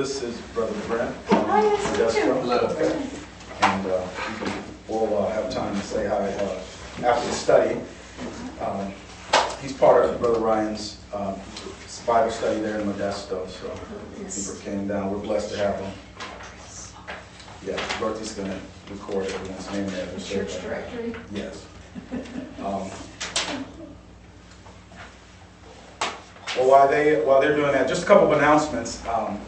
This is Brother Brent. from Hi, nice to meet you. Modesto. And uh, we'll uh, have time to say hi uh, after the study. Um, He's part of Brother Ryan's um, Bible study there in Modesto, so he came down. We're blessed to have him. Yeah, Dorothy's going to record everyone's name and address. Church directory? Yes. Um, Well, while they, while they're doing that, just a couple of announcements. Um,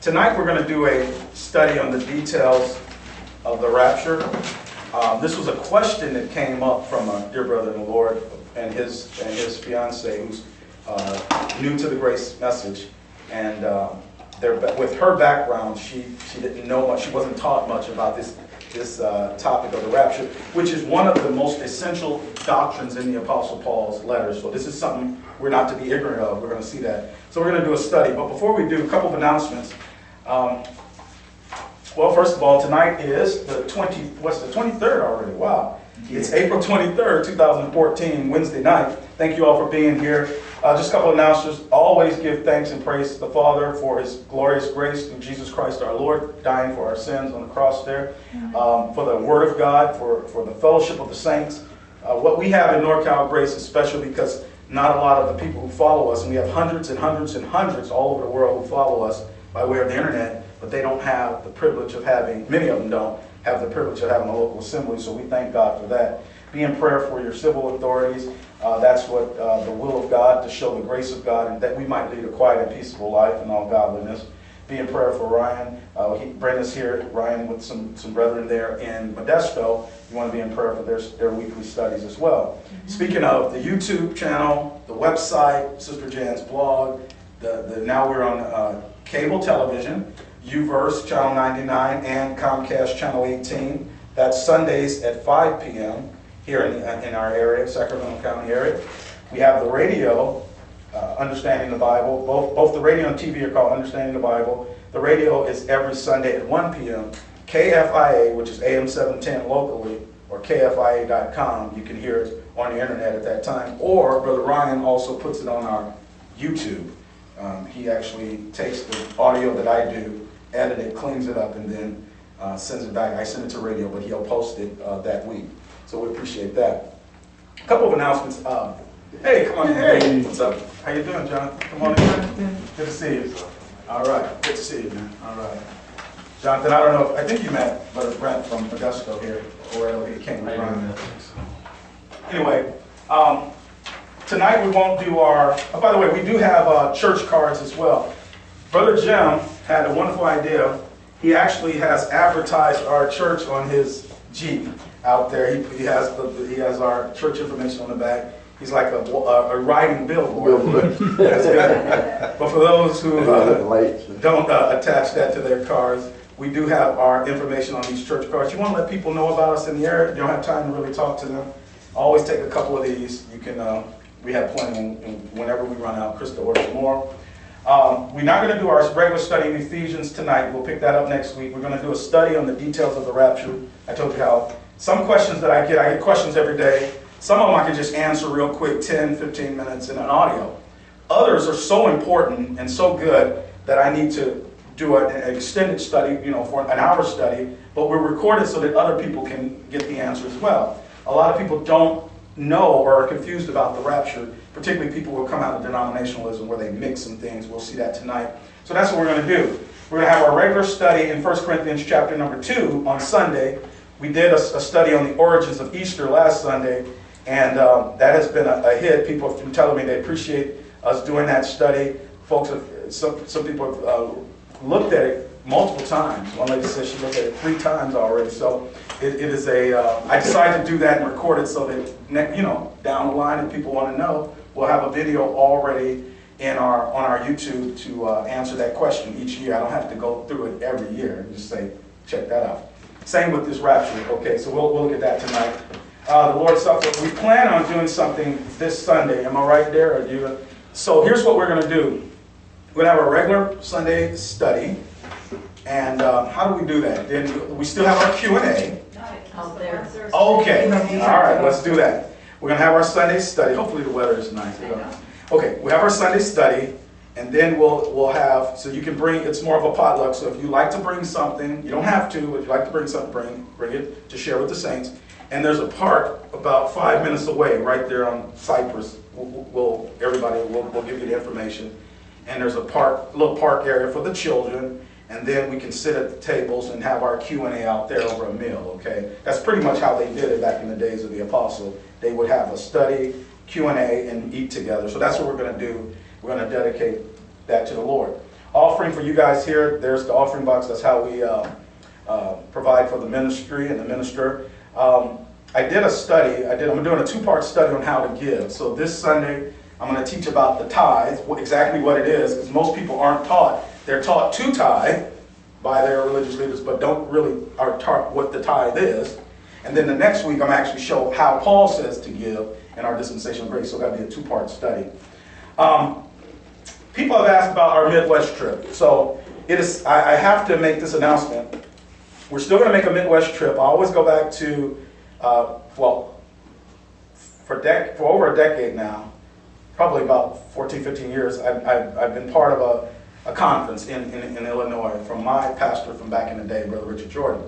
Tonight, we're going to do a study on the details of the rapture. Um, This was a question that came up from a dear brother in the Lord and his, and his fiancee, who's uh, new to the grace message. And um, their, with her background, she, she didn't know much, she wasn't taught much about this, this uh, topic of the rapture, which is one of the most essential doctrines in the Apostle Paul's letters. So this is something we're not to be ignorant of. We're going to see that. So we're going to do a study. But before we do, a couple of announcements. Um, well, first of all, tonight is the 20, what's the 23rd already? Wow. It's April 23rd, 2014, Wednesday night. Thank you all for being here. Uh, just a couple of announcements. Always give thanks and praise to the Father for his glorious grace through Jesus Christ our Lord, dying for our sins on the cross there. Um, for the Word of God, for, for the fellowship of the saints. Uh, what we have in NorCal Grace is special because not a lot of the people who follow us, and we have hundreds and hundreds and hundreds all over the world who follow us by way of the internet, but they don't have the privilege of having, many of them don't, have the privilege of having a local assembly, so we thank God for that. Be in prayer for your civil authorities. Uh, that's what uh, the will of God, to show the grace of God, and that we might lead a quiet and peaceable life in all godliness. Be in prayer for Ryan. Uh, he, Brenda's here, Ryan with some, some brethren there in Modesto. You want to be in prayer for their, their weekly studies as well. Speaking of the YouTube channel, the website, Sister Jan's blog, the, the, now we're on uh, cable television, UVerse Channel 99 and Comcast Channel 18. That's Sundays at 5 p.m. here in, in our area, Sacramento County area. We have the radio, uh, Understanding the Bible. Both, both the radio and TV are called Understanding the Bible. The radio is every Sunday at 1 p.m. KFIA, which is AM 710 locally, or KFIA.com. You can hear it on the internet at that time. Or Brother Ryan also puts it on our YouTube. Um, he actually takes the audio that I do, edit it, cleans it up, and then uh, sends it back. I send it to radio, but he'll post it uh, that week. So we appreciate that. A couple of announcements. Um, hey, come on. Hey, what's up? How you doing, John? Come on in. Good to see you. All right. Good to see you, man. All right. Jonathan, I don't know. If, I think you met Brother Brent from Modesto here, or he came around. Anyway, um, tonight we won't do our. Oh, by the way, we do have uh, church cards as well. Brother Jim had a wonderful idea. He actually has advertised our church on his Jeep out there. He, he has the, he has our church information on the back. He's like a, a, a riding billboard. That's good. But for those who uh, don't uh, attach that to their cars, we do have our information on these church cards. You want to let people know about us in the area. You don't have time to really talk to them. Always take a couple of these. You can. Uh, we have plenty. And whenever we run out, Krista orders more. Um, we're not going to do our regular study in Ephesians tonight. We'll pick that up next week. We're going to do a study on the details of the rapture. I told you how some questions that I get, I get questions every day. Some of them I can just answer real quick, 10, 15 minutes in an audio. Others are so important and so good that I need to do an extended study, you know, for an hour study, but we're recorded so that other people can get the answer as well. A lot of people don't know or are confused about the rapture, particularly people who come out of denominationalism where they mix some things. We'll see that tonight. So that's what we're going to do. We're going to have our regular study in 1 Corinthians chapter number 2 on Sunday. We did a, a study on the origins of Easter last Sunday, and um, that has been a, a, hit. People have been telling me they appreciate us doing that study. Folks, have, some, some people have uh, looked at it multiple times. One lady said she looked at it three times already. So it, it is a. Uh, I decided to do that and record it so that you know down the line, if people want to know, we'll have a video already in our on our YouTube to uh, answer that question each year. I don't have to go through it every year. Just say check that out. Same with this rapture. Okay, so we'll, we'll look at that tonight. Uh, the Lord's Supper. We plan on doing something this Sunday. Am I right there? Or do you, so here's what we're going to do. We're going to have a regular Sunday study. And uh, how do we do that? Then we still have our Q&A. Out there. Okay, all right, let's do that. We're going to have our Sunday study. Hopefully the weather is nice. Okay, we have our Sunday study. And then we'll, we'll have, so you can bring, it's more of a potluck, so if you like to bring something, you don't have to, but if you like to bring something, bring, bring it to share with the saints. And there's a park about five minutes away, right there on Cypress. We'll, we'll, everybody, we'll, we'll give you the information. And there's a park, little park area for the children, and then we can sit at the tables and have our Q and A out there over a meal, okay? That's pretty much how they did it back in the days of the apostle. They would have a study, Q and eat together. So that's what we're gonna do. We're gonna dedicate that to the Lord. Offering for you guys here, there's the offering box, that's how we uh, uh, provide for the ministry and the minister. Um, I did a study, I did, I'm doing a two-part study on how to give. So this Sunday, I'm gonna teach about the tithe, exactly what it is, because most people aren't taught. They're taught to tithe by their religious leaders, but don't really are taught what the tithe is. And then the next week, I'm actually show how Paul says to give in our dispensation of grace. So that'll be a two-part study. Um, people have asked about our Midwest trip. So it is. I, I have to make this announcement. We're still going to make a Midwest trip. I always go back to, uh, well, for, dec- for over a decade now, probably about 14, 15 years, I've, I've, I've been part of a, a conference in, in, in Illinois from my pastor from back in the day, Brother Richard Jordan.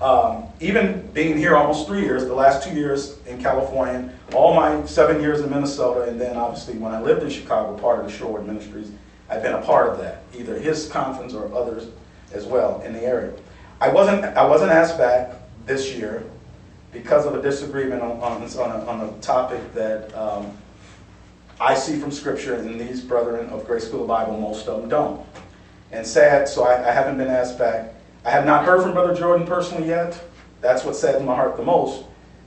Um, even being here almost three years, the last two years in California, all my seven years in Minnesota, and then obviously when I lived in Chicago, part of the Shorewood Ministries, I've been a part of that, either his conference or others as well in the area. I wasn't, I wasn't asked back this year because of a disagreement on, on, on, a, on a topic that um, I see from Scripture, and these brethren of Grace School of Bible, most of them don't. And sad, so I, I haven't been asked back. I have not heard from Brother Jordan personally yet. That's what saddens my heart the most.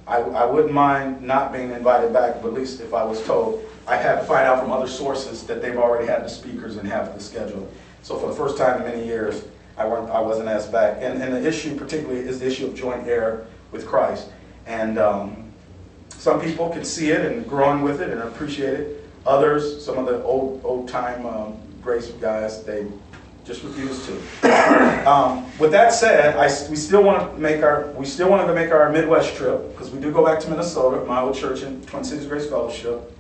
I, I wouldn't mind not being invited back, but at least if I was told, I had to find out from other sources that they've already had the speakers and have the schedule. So for the first time in many years, I, weren't, I wasn't asked back. And, and the issue particularly is the issue of joint heir with Christ. And um, some people can see it and grow growing with it and appreciate it. Others, some of the old old time um, grace guys, they just refuse to. Um, with that said, I, we still want to make our we still wanted to make our Midwest trip because we do go back to Minnesota, my old church in Twin Cities Grace Fellowship.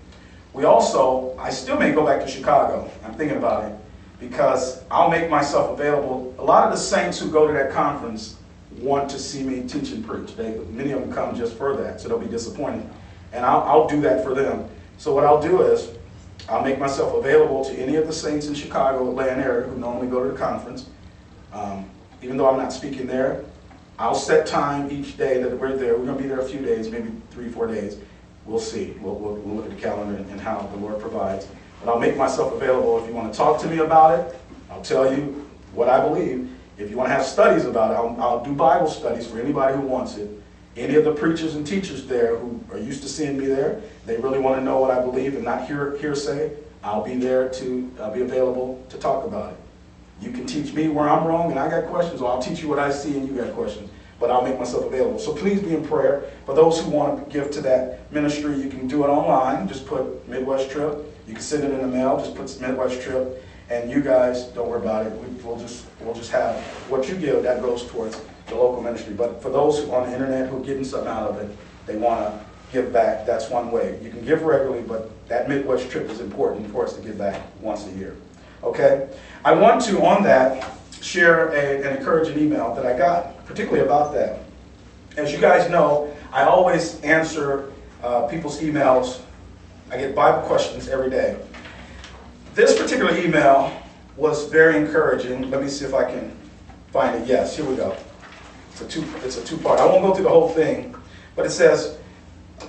We also, I still may go back to Chicago. I'm thinking about it because I'll make myself available. A lot of the saints who go to that conference want to see me teach and preach. They, many of them come just for that, so they'll be disappointed. And I'll, I'll do that for them. So what I'll do is, I'll make myself available to any of the saints in Chicagoland area, who normally go to the conference. Um, even though I'm not speaking there, I'll set time each day that we're there. We're going to be there a few days, maybe three, four days. We'll see. We'll, we'll, we'll look at the calendar and, and how the Lord provides. But I'll make myself available. If you want to talk to me about it, I'll tell you what I believe. If you want to have studies about it, I'll, I'll do Bible studies for anybody who wants it. Any of the preachers and teachers there who are used to seeing me there, they really want to know what I believe and not hear hearsay. I'll be there to I'll be available to talk about it. You can teach me where I'm wrong and I got questions, or I'll teach you what I see and you got questions. But I'll make myself available. So please be in prayer. For those who want to give to that ministry, you can do it online. Just put Midwest Trip. You can send it in the mail. Just put Midwest Trip. And you guys, don't worry about it. We, we'll just we'll just have what you give that goes towards the local ministry. But for those on the internet who are getting something out of it, they want to give back. That's one way. You can give regularly, but that Midwest trip is important for us to give back once a year. Okay? I want to, on that, share a, an encouraging email that I got, particularly about that. As you guys know, I always answer uh, people's emails. I get Bible questions every day. This particular email was very encouraging. Let me see if I can find it. Yes, here we go. It's a two. It's a two-part. I won't go through the whole thing, but it says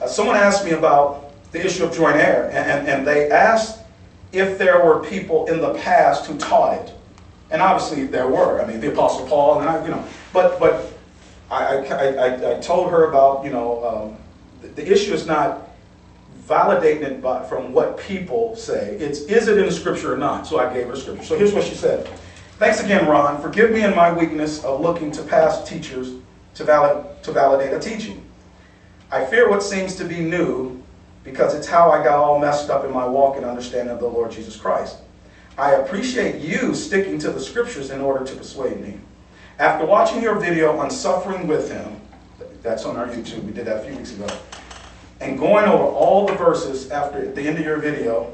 uh, someone asked me about the issue of joint heir, and, and, and they asked if there were people in the past who taught it, and obviously there were. I mean, the Apostle Paul, and I, you know, but but I, I, I, I told her about you know um, the, the issue is not validating it by, from what people say. It's is it in the scripture or not? So I gave her scripture. So here's what she said. Thanks again, Ron. Forgive me in my weakness of looking to past teachers to, valid, to validate a teaching. I fear what seems to be new because it's how I got all messed up in my walk and understanding of the Lord Jesus Christ. I appreciate you sticking to the scriptures in order to persuade me. After watching your video on suffering with him, that's on our YouTube, we did that a few weeks ago, and going over all the verses after the end of your video,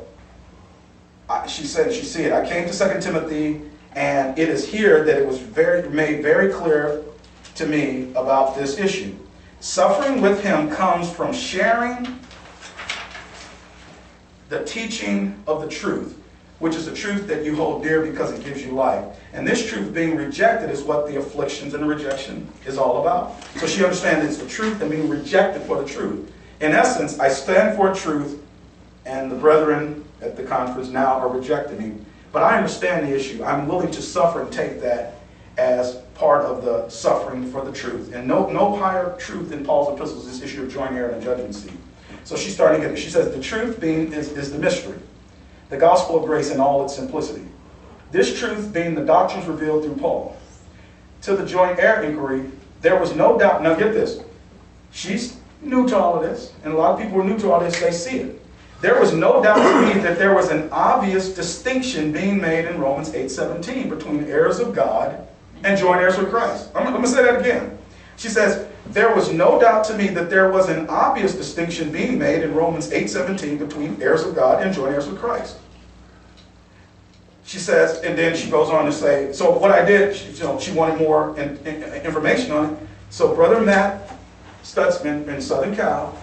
I, she said she see it. I came to Second Timothy, and it is here that it was very made very clear to me about this issue. Suffering with him comes from sharing the teaching of the truth, which is the truth that you hold dear because it gives you life. And this truth being rejected is what the afflictions and rejection is all about. So she understands it's the truth and being rejected for the truth. In essence, I stand for truth, and the brethren at the conference now are rejecting me. But I understand the issue. I'm willing to suffer and take that as part of the suffering for the truth. And no, no higher truth in Paul's epistles is this issue of joint heir and judgment seat. So she's starting to get it. She says the truth being is, is the mystery, the gospel of grace in all its simplicity. This truth being the doctrines revealed through Paul. To the joint heir inquiry, there was no doubt. Now get this. She's new to all of this, and a lot of people are new to all this, they see it. There was no doubt to me that there was an obvious distinction being made in Romans 8:17 between heirs of God and joint heirs with Christ. I'm, I'm going to say that again. She says, there was no doubt to me that there was an obvious distinction being made in Romans 8:17 between heirs of God and joint heirs with Christ. She says, and then she goes on to say, so what I did, she, you know, she wanted more in, in, information on it. So Brother Matt Stutzman in Southern Cal,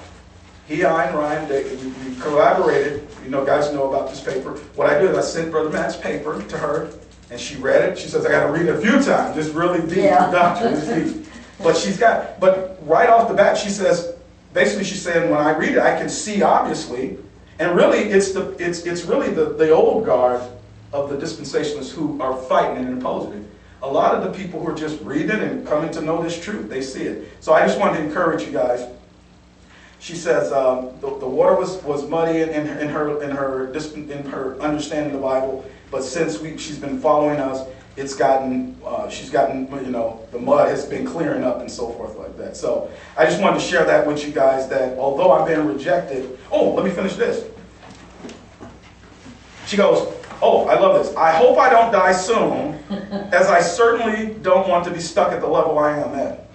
he, I, and Ryan, they, we, we collaborated. You know, guys know about this paper. What I did is I sent Brother Matt's paper to her, and she read it. She says, I got to read it a few times. It's really deep Yeah. doctrine. It's deep. But she's got, but right off the bat, she says, basically she's saying, when I read it, I can see obviously, and really it's the, it's, it's really the, the old guard of the dispensationalists who are fighting and opposing it. A lot of the people who are just reading and coming to know this truth, they see it. So I just wanted to encourage you guys. She says um, the, the water was, was muddy in, in her in her in her, in her understanding of the Bible, but since we, she's been following us, it's gotten uh, she's gotten you know the mud has been clearing up and so forth like that. So I just wanted to share that with you guys that although I've been rejected, oh let me finish this. She goes, oh I love this. I hope I don't die soon, as I certainly don't want to be stuck at the level I am at.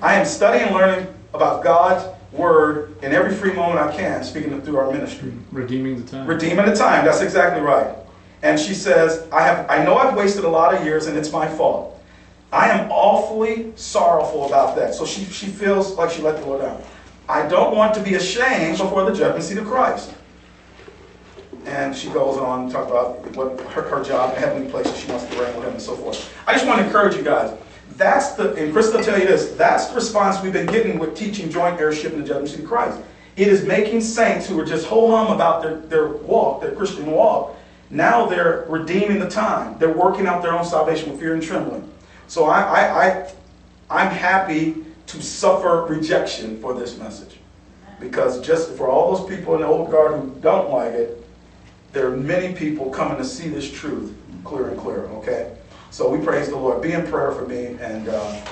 I am studying and learning about God's word in every free moment I can, speaking through our ministry. Redeeming the time. Redeeming the time, that's exactly right. And she says, I have I know I've wasted a lot of years and it's my fault. I am awfully sorrowful about that. So she, she feels like she let the Lord down. I don't want to be ashamed before the judgment seat of Christ. And she goes on to talk about what her, her job in heavenly places she wants to reign with him and so forth. I just want to encourage you guys. That's the, and Chris will tell you this, that's the response we've been getting with teaching joint heirship in the judgment seat of Christ. It is making saints who are just ho hum about their, their walk, their Christian walk. Now they're redeeming the time. They're working out their own salvation with fear and trembling. So I, I, I, I'm happy to suffer rejection for this message. Because just for all those people in the old guard who don't like it, there are many people coming to see this truth clear and clear, okay? So we praise the Lord. Be in prayer for me and, uh,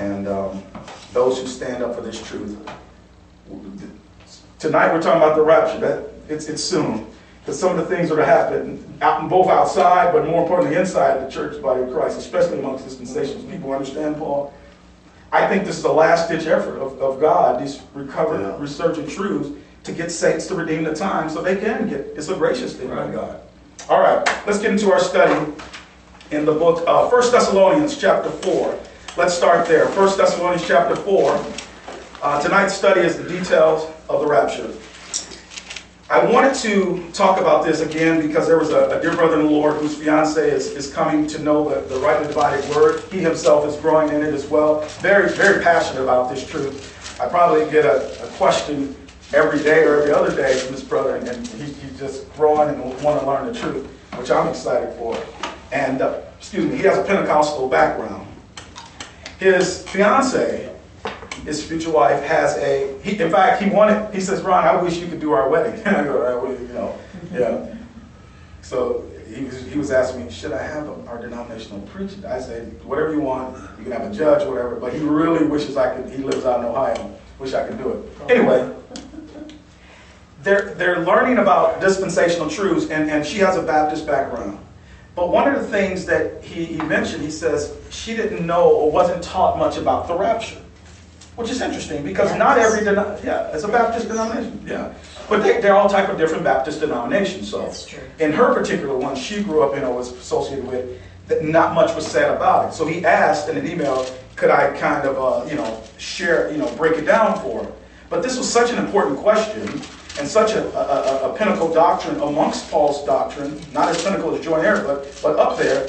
and um, those who stand up for this truth. Tonight we're talking about the rapture. That it's, it's soon. Because some of the things that are happening, out, both outside, but more importantly inside the church body of Christ, especially amongst dispensations. People understand, Paul? I think this is the last ditch effort of, of God, these recovered, Yeah. resurgent truths, to get saints to redeem the time so they can get, it's a gracious thing by God. All right, let's get into our study in the book, uh, 1 Thessalonians chapter 4. Let's start there. 1 Thessalonians chapter 4. Uh, tonight's study is the details of the rapture. I wanted to talk about this again because there was a, a dear brother in the Lord whose fiance is, is coming to know the, the rightly divided word. He himself is growing in it as well. Very, very passionate about this truth. I probably get a, a question every day or every other day from this brother, and, and he, he's just growing and want to learn the truth, which I'm excited for. And, uh, excuse me, he has a Pentecostal background. His fiance, his future wife, has a, he, in fact, he wanted, he says, Ron, I wish you could do our wedding. I go, you know, yeah. So he was, he was asking me, should I have a, our denominational preacher? I said, whatever you want, you can have a judge whatever, but he really wishes I could, he lives out in Ohio, wish I could do it. Anyway, they're, they're learning about dispensational truths, and, and she has a Baptist background. But one of the things that he, he mentioned, he says she didn't know or wasn't taught much about the rapture. which is interesting because not every, deno- yeah, it's a Baptist denomination, yeah. But they, they're all type of different Baptist denominations, so. That's true. In her particular one, she grew up in or was associated with, that not much was said about it. So he asked in an email, could I kind of, uh, you know, share, you know, break it down for her? But this was such an important question and such a, a, a- pinnacle doctrine amongst Paul's doctrine, not as pinnacle as joint heir, but, but up there.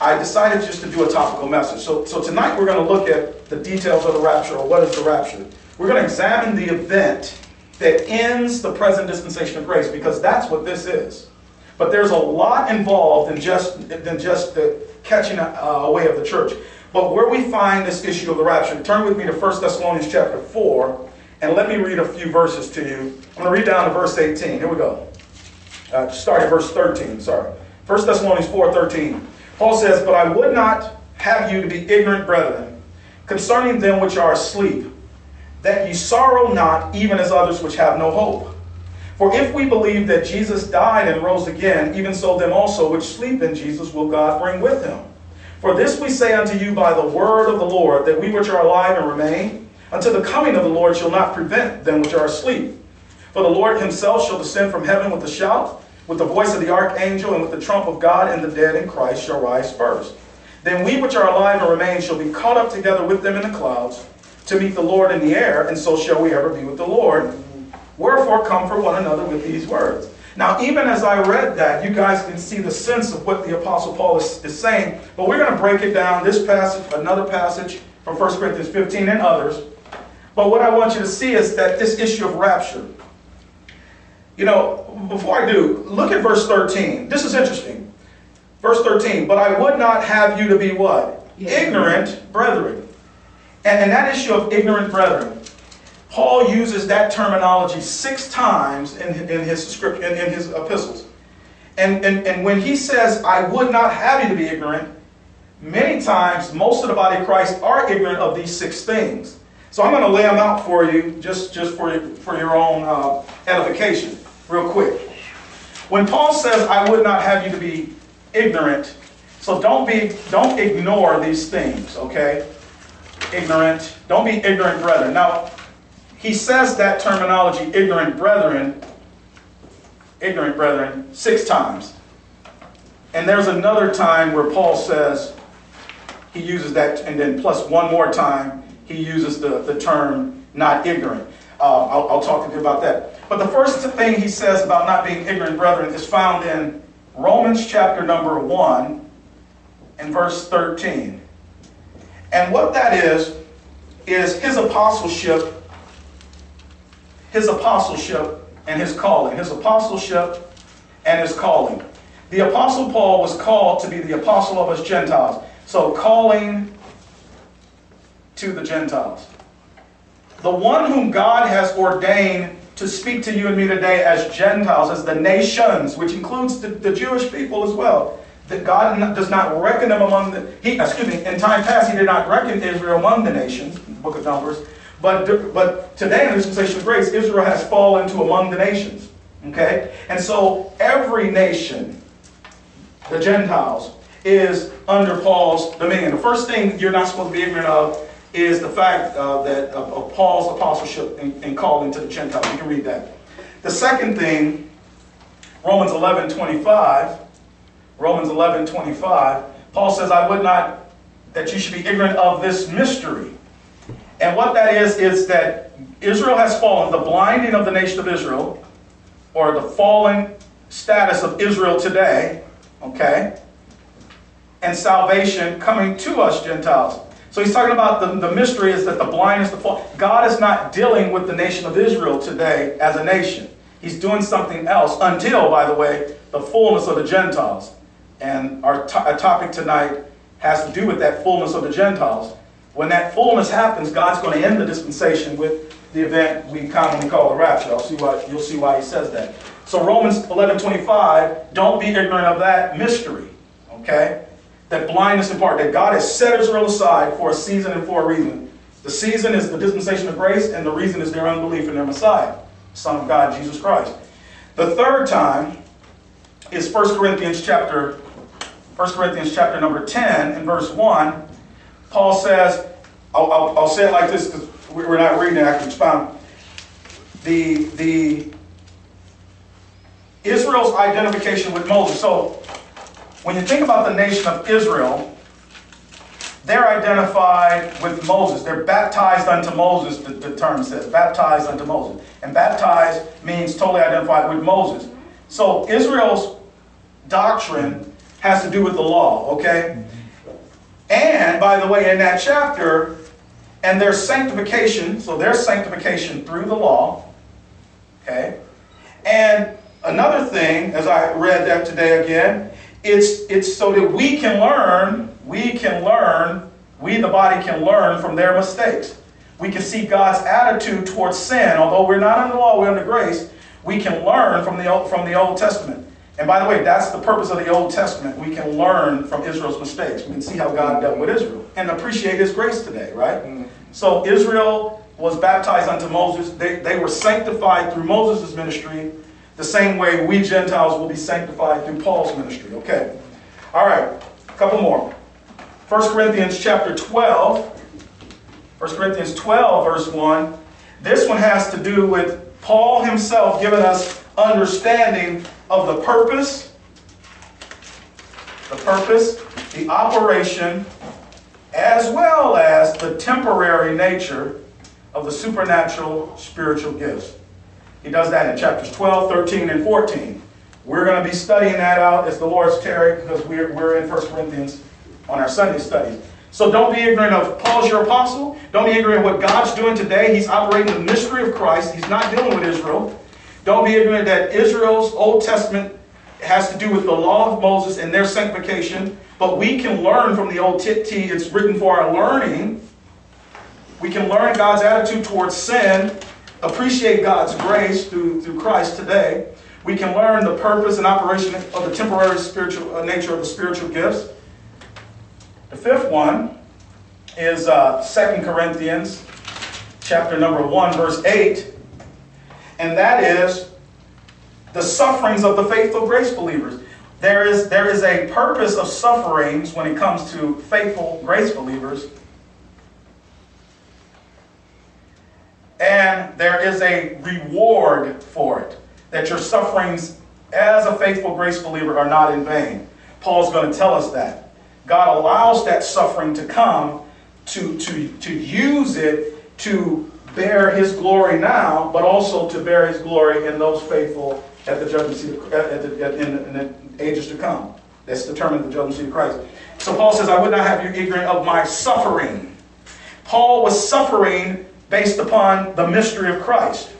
I decided just to do a topical message. So, so tonight we're going to look at the details of the rapture, or what is the rapture. We're going to examine the event that ends the present dispensation of grace, because that's what this is. But there's a lot involved in just than just the catching away of the church. But where we find this issue of the rapture, turn with me to 1 Thessalonians chapter 4, and let me read a few verses to you. I'm going to read down to verse 18. Here we go. Uh, start at verse 13, sorry. 1 Thessalonians 4 13. Paul says, But I would not have you to be ignorant, brethren, concerning them which are asleep, that ye sorrow not, even as others which have no hope. For if we believe that Jesus died and rose again, even so them also which sleep in Jesus will God bring with him. For this we say unto you by the word of the Lord, that we which are alive and remain, until the coming of the Lord shall not prevent them which are asleep. For the Lord himself shall descend from heaven with a shout, with the voice of the archangel, and with the trump of God, and the dead in Christ shall rise first. Then we which are alive and remain shall be caught up together with them in the clouds, to meet the Lord in the air, and so shall we ever be with the Lord. Wherefore comfort one another with these words. Now, even as I read that, you guys can see the sense of what the Apostle Paul is, is saying, but we're going to break it down, this passage, another passage from 1 Corinthians 15 and others. But what I want you to see is that this issue of rapture, you know, before I do, look at verse 13. This is interesting. Verse 13, but I would not have you to be what? Yeah. Ignorant brethren. And, and that issue of ignorant brethren, Paul uses that terminology six times in, in his script in, in his epistles. And, and, and when he says, I would not have you to be ignorant, many times most of the body of Christ are ignorant of these six things. So I'm going to lay them out for you just, just for, for your own uh, edification, real quick. When Paul says, I would not have you to be ignorant, so don't be, don't ignore these things, okay? Ignorant, don't be ignorant brethren. Now, he says that terminology, ignorant brethren, ignorant brethren, six times. And there's another time where Paul says, he uses that, and then plus one more time, he uses the, the term not ignorant. Uh, I'll, I'll talk to you about that. But the first thing he says about not being ignorant brethren is found in Romans chapter number 1 and verse 13. And what that is, is his apostleship, his apostleship and his calling. His apostleship and his calling. The apostle Paul was called to be the apostle of us Gentiles. So calling to the Gentiles. The one whom God has ordained to speak to you and me today as Gentiles, as the nations, which includes the, the Jewish people as well. That God does not reckon them among the, he, excuse me, in time past he did not reckon Israel among the nations, book of Numbers. But, but today in the dispensation of grace, Israel has fallen to among the nations. Okay? And so every nation, the Gentiles, is under Paul's dominion. The first thing you're not supposed to be ignorant of is the fact uh, that of, of Paul's apostleship and, and calling to the Gentiles. You can read that. The second thing, Romans 11, 25, Romans 11, 25, Paul says, I would not that you should be ignorant of this mystery. And what that is, is that Israel has fallen, the blinding of the nation of Israel, or the fallen status of Israel today, okay, and salvation coming to us Gentiles. So he's talking about the, the mystery is that the blindness, the fall. God is not dealing with the nation of Israel today as a nation. He's doing something else until, by the way, the fullness of the Gentiles. And our, to- our topic tonight has to do with that fullness of the Gentiles. When that fullness happens, God's going to end the dispensation with the event we commonly call the rapture. I'll see why, you'll see why he says that. So Romans 11:25, don't be ignorant of that mystery, okay? That blindness in part, that God has set Israel aside for a season and for a reason. The season is the dispensation of grace, and the reason is their unbelief in their Messiah, Son of God, Jesus Christ. The third time is 1 Corinthians chapter 1 Corinthians chapter number 10 and verse 1. Paul says, I'll, I'll, I'll say it like this because we're not reading it, I can expound. The, the Israel's identification with Moses. So when you think about the nation of Israel, they're identified with Moses. They're baptized unto Moses, the, the term says, baptized unto Moses. And baptized means totally identified with Moses. So Israel's doctrine has to do with the law, okay? And by the way, in that chapter, and their sanctification, so their sanctification through the law, okay? And another thing, as I read that today again, it's it's so that we can learn, we can learn, we the body can learn from their mistakes. We can see God's attitude towards sin, although we're not under law, we're under grace. We can learn from the Old, from the Old Testament. And by the way, that's the purpose of the Old Testament. We can learn from Israel's mistakes. We can see how God dealt with Israel and appreciate His grace today, right? Mm. So Israel was baptized unto Moses. They, they were sanctified through Moses' ministry, the same way we Gentiles will be sanctified through Paul's ministry. Okay. All right. A couple more. 1 Corinthians chapter 12. 1 Corinthians 12, verse 1. This one has to do with Paul himself giving us understanding of the purpose, the purpose, the operation, as well as the temporary nature of the supernatural spiritual gifts. He does that in chapters 12, 13, and 14. We're going to be studying that out as the Lord's tarry because we're, we're in 1 Corinthians on our Sunday study. So don't be ignorant of Paul's your apostle. Don't be ignorant of what God's doing today. He's operating the mystery of Christ. He's not dealing with Israel. Don't be ignorant that Israel's Old Testament has to do with the law of Moses and their sanctification. But we can learn from the Old T. It's written for our learning. We can learn God's attitude towards sin, appreciate God's grace through, through Christ today. We can learn the purpose and operation of the temporary spiritual uh, nature of the spiritual gifts. The fifth one is uh, 2 Corinthians chapter number 1, verse 8. And that is the sufferings of the faithful grace believers. There is, there is a purpose of sufferings when it comes to faithful grace believers. And there is a reward for it. That your sufferings as a faithful grace believer are not in vain. Paul's going to tell us that. God allows that suffering to come to, to, to use it to bear his glory now, but also to bear his glory in those faithful at the judgment seat of, at the, at, in, in the ages to come. That's determined the judgment seat of Christ. So Paul says, I would not have you ignorant of my suffering. Paul was suffering based upon the mystery of Christ.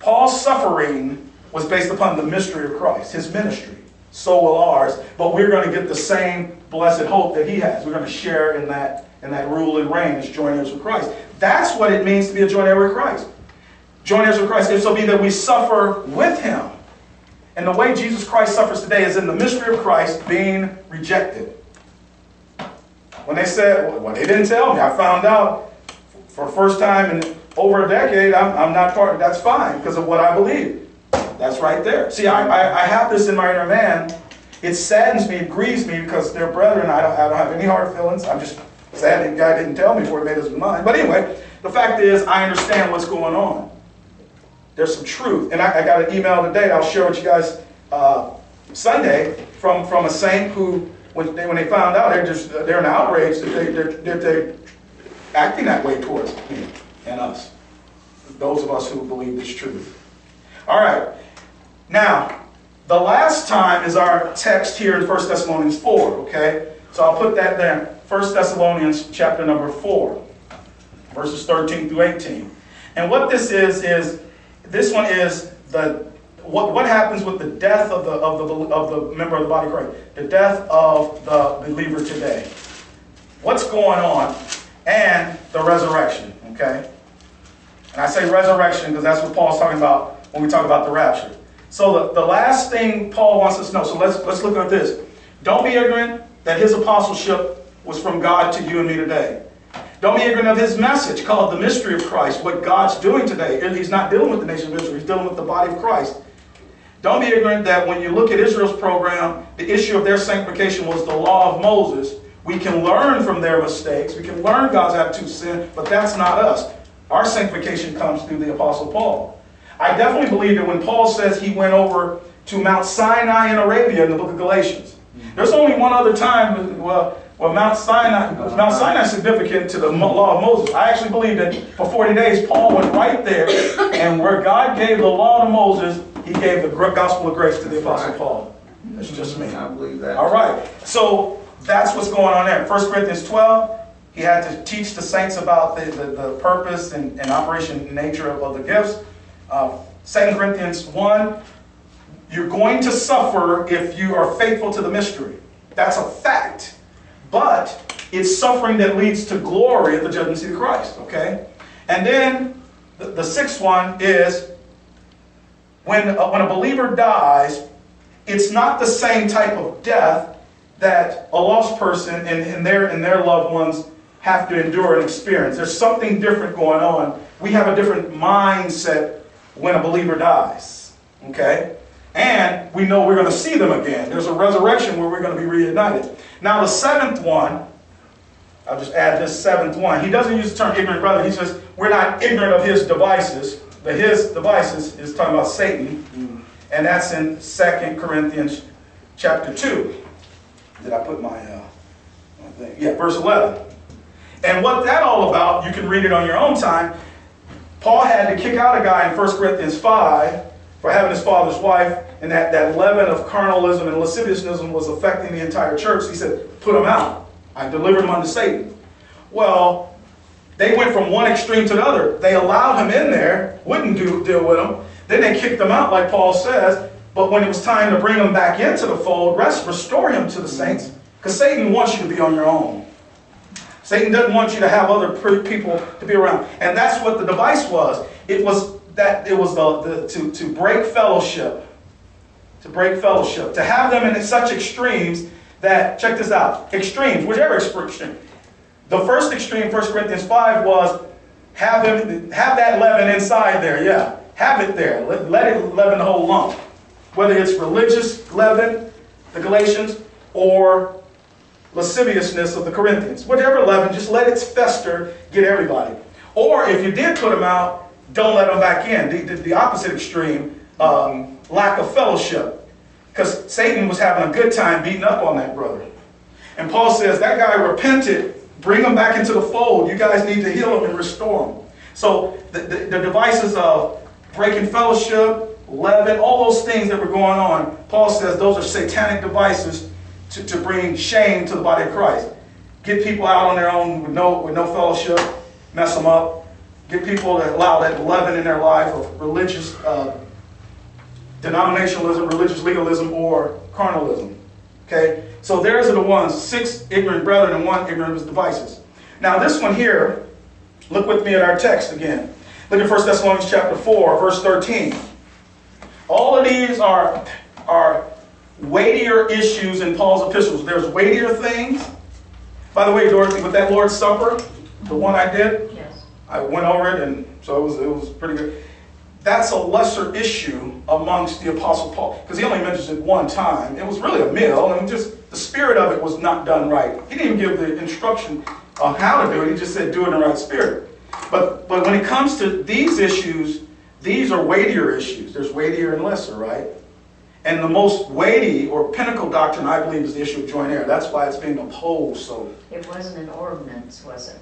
Paul's suffering was based upon the mystery of Christ, his ministry. So will ours, but we're going to get the same blessed hope that he has. We're going to share in that, in that rule and reign as joint heirs with Christ. That's what it means to be a joint heir with Christ. Joint heirs with Christ, if so be that we suffer with him. And the way Jesus Christ suffers today is in the mystery of Christ being rejected. When they said, well, they didn't tell me, I found out for first time in over a decade, I'm, I'm not part, that's fine because of what I believe. That's right there. See, I, I, I, have this in my inner man. It saddens me, it grieves me because they're brethren. I don't, I don't have any hard feelings. I'm just sad the guy didn't tell me before he made his mind. But anyway, the fact is, I understand what's going on. There's some truth. And I, I got an email today I'll share with you guys uh, Sunday from, from a saint who, when they, when they found out, they're just they're in outrage that, they, they're, that they're acting that way towards me and us. Those of us who believe this truth. All right. Now, the last time is our text here in 1 Thessalonians 4, okay? So I'll put that there. 1 Thessalonians chapter number 4, verses 13 through 18. And what this is, is this one is the what, what happens with the death of the, of, the, of the member of the body of Christ? The death of the believer today. What's going on? And the resurrection, okay? And I say resurrection because that's what Paul's talking about when we talk about the rapture. So the, the last thing Paul wants us to know, so let's, let's look at this. Don't be ignorant that his apostleship was from God to you and me today. Don't be ignorant of his message called the mystery of Christ, what God's doing today. He's not dealing with the nation of Israel, he's dealing with the body of Christ. Don't be ignorant that when you look at Israel's program, the issue of their sanctification was the law of Moses, We can learn from their mistakes. We can learn God's attitude to sin, but that's not us. Our sanctification comes through the Apostle Paul. I definitely believe that when Paul says he went over to Mount Sinai in Arabia in the book of Galatians, there's only one other time well, well Mount Sinai, Mount Sinai is significant to the law of Moses. I actually believe that for 40 days Paul went right there, and where God gave the law to Moses, he gave the gospel of grace to the Apostle Paul. That's just me. I believe that. All right. So that's what's going on there. 1 Corinthians 12, he had to teach the saints about the, the, the purpose and, and operation nature of, of the gifts. Uh, 2 Corinthians 1, you're going to suffer if you are faithful to the mystery. That's a fact. But it's suffering that leads to glory at the judgment seat of Christ. Okay? And then the, the sixth one is when, uh, when a believer dies, it's not the same type of death that a lost person and, and, their, and their loved ones have to endure and experience. There's something different going on. We have a different mindset when a believer dies. Okay? And we know we're going to see them again. There's a resurrection where we're going to be reunited. Now, the seventh one, I'll just add this seventh one. He doesn't use the term ignorant brother. He says, we're not ignorant of his devices. But his devices is talking about Satan. And that's in 2 Corinthians chapter 2. Did I put my, uh, my thing? Yeah, verse 11. And what that all about, you can read it on your own time. Paul had to kick out a guy in 1 Corinthians 5 for having his father's wife, and that, that leaven of carnalism and lasciviousness was affecting the entire church. He said, put him out. I delivered him unto Satan. Well, they went from one extreme to the other. They allowed him in there, wouldn't do, deal with him. Then they kicked him out, like Paul says. But when it was time to bring him back into the fold, rest, restore him to the saints, because Satan wants you to be on your own. Satan doesn't want you to have other people to be around. And that's what the device was. It was that it was the, the to, to break fellowship. To break fellowship. To have them in such extremes that, check this out, extremes, whichever extreme. The first extreme, 1 Corinthians 5, was have them have that leaven inside there, yeah. Have it there. Let, let it leaven the whole lump. Whether it's religious leaven, the Galatians, or lasciviousness of the Corinthians. Whatever leaven, just let it fester, get everybody. Or if you did put them out, don't let them back in. The, the, the opposite extreme, um, lack of fellowship. Because Satan was having a good time beating up on that brother. And Paul says, that guy repented, bring him back into the fold. You guys need to heal him and restore him. So the, the, the devices of breaking fellowship, leaven, all those things that were going on, Paul says those are satanic devices to, to bring shame to the body of Christ. Get people out on their own with no, with no fellowship, mess them up. Get people to allow that leaven in their life of religious uh, denominationalism, religious legalism, or carnalism. Okay? So there's the ones, six ignorant brethren and one ignorant of devices. Now this one here, look with me at our text again. Look at 1 Thessalonians chapter 4, verse 13. All of these are, are weightier issues in Paul's epistles. There's weightier things. By the way, Dorothy, with that Lord's Supper, the one I did, Yes. I went over it, and so it was, it was pretty good. That's a lesser issue amongst the Apostle Paul, because he only mentions it one time. It was really a meal, and just the spirit of it was not done right. He didn't even give the instruction on how to do it. He just said, do it in the right spirit. But, but when it comes to these issues, these are weightier issues. There's weightier and lesser, right? And the most weighty or pinnacle doctrine, I believe, is the issue of joint heir. That's why it's being opposed. So, It wasn't an ordinance, was it?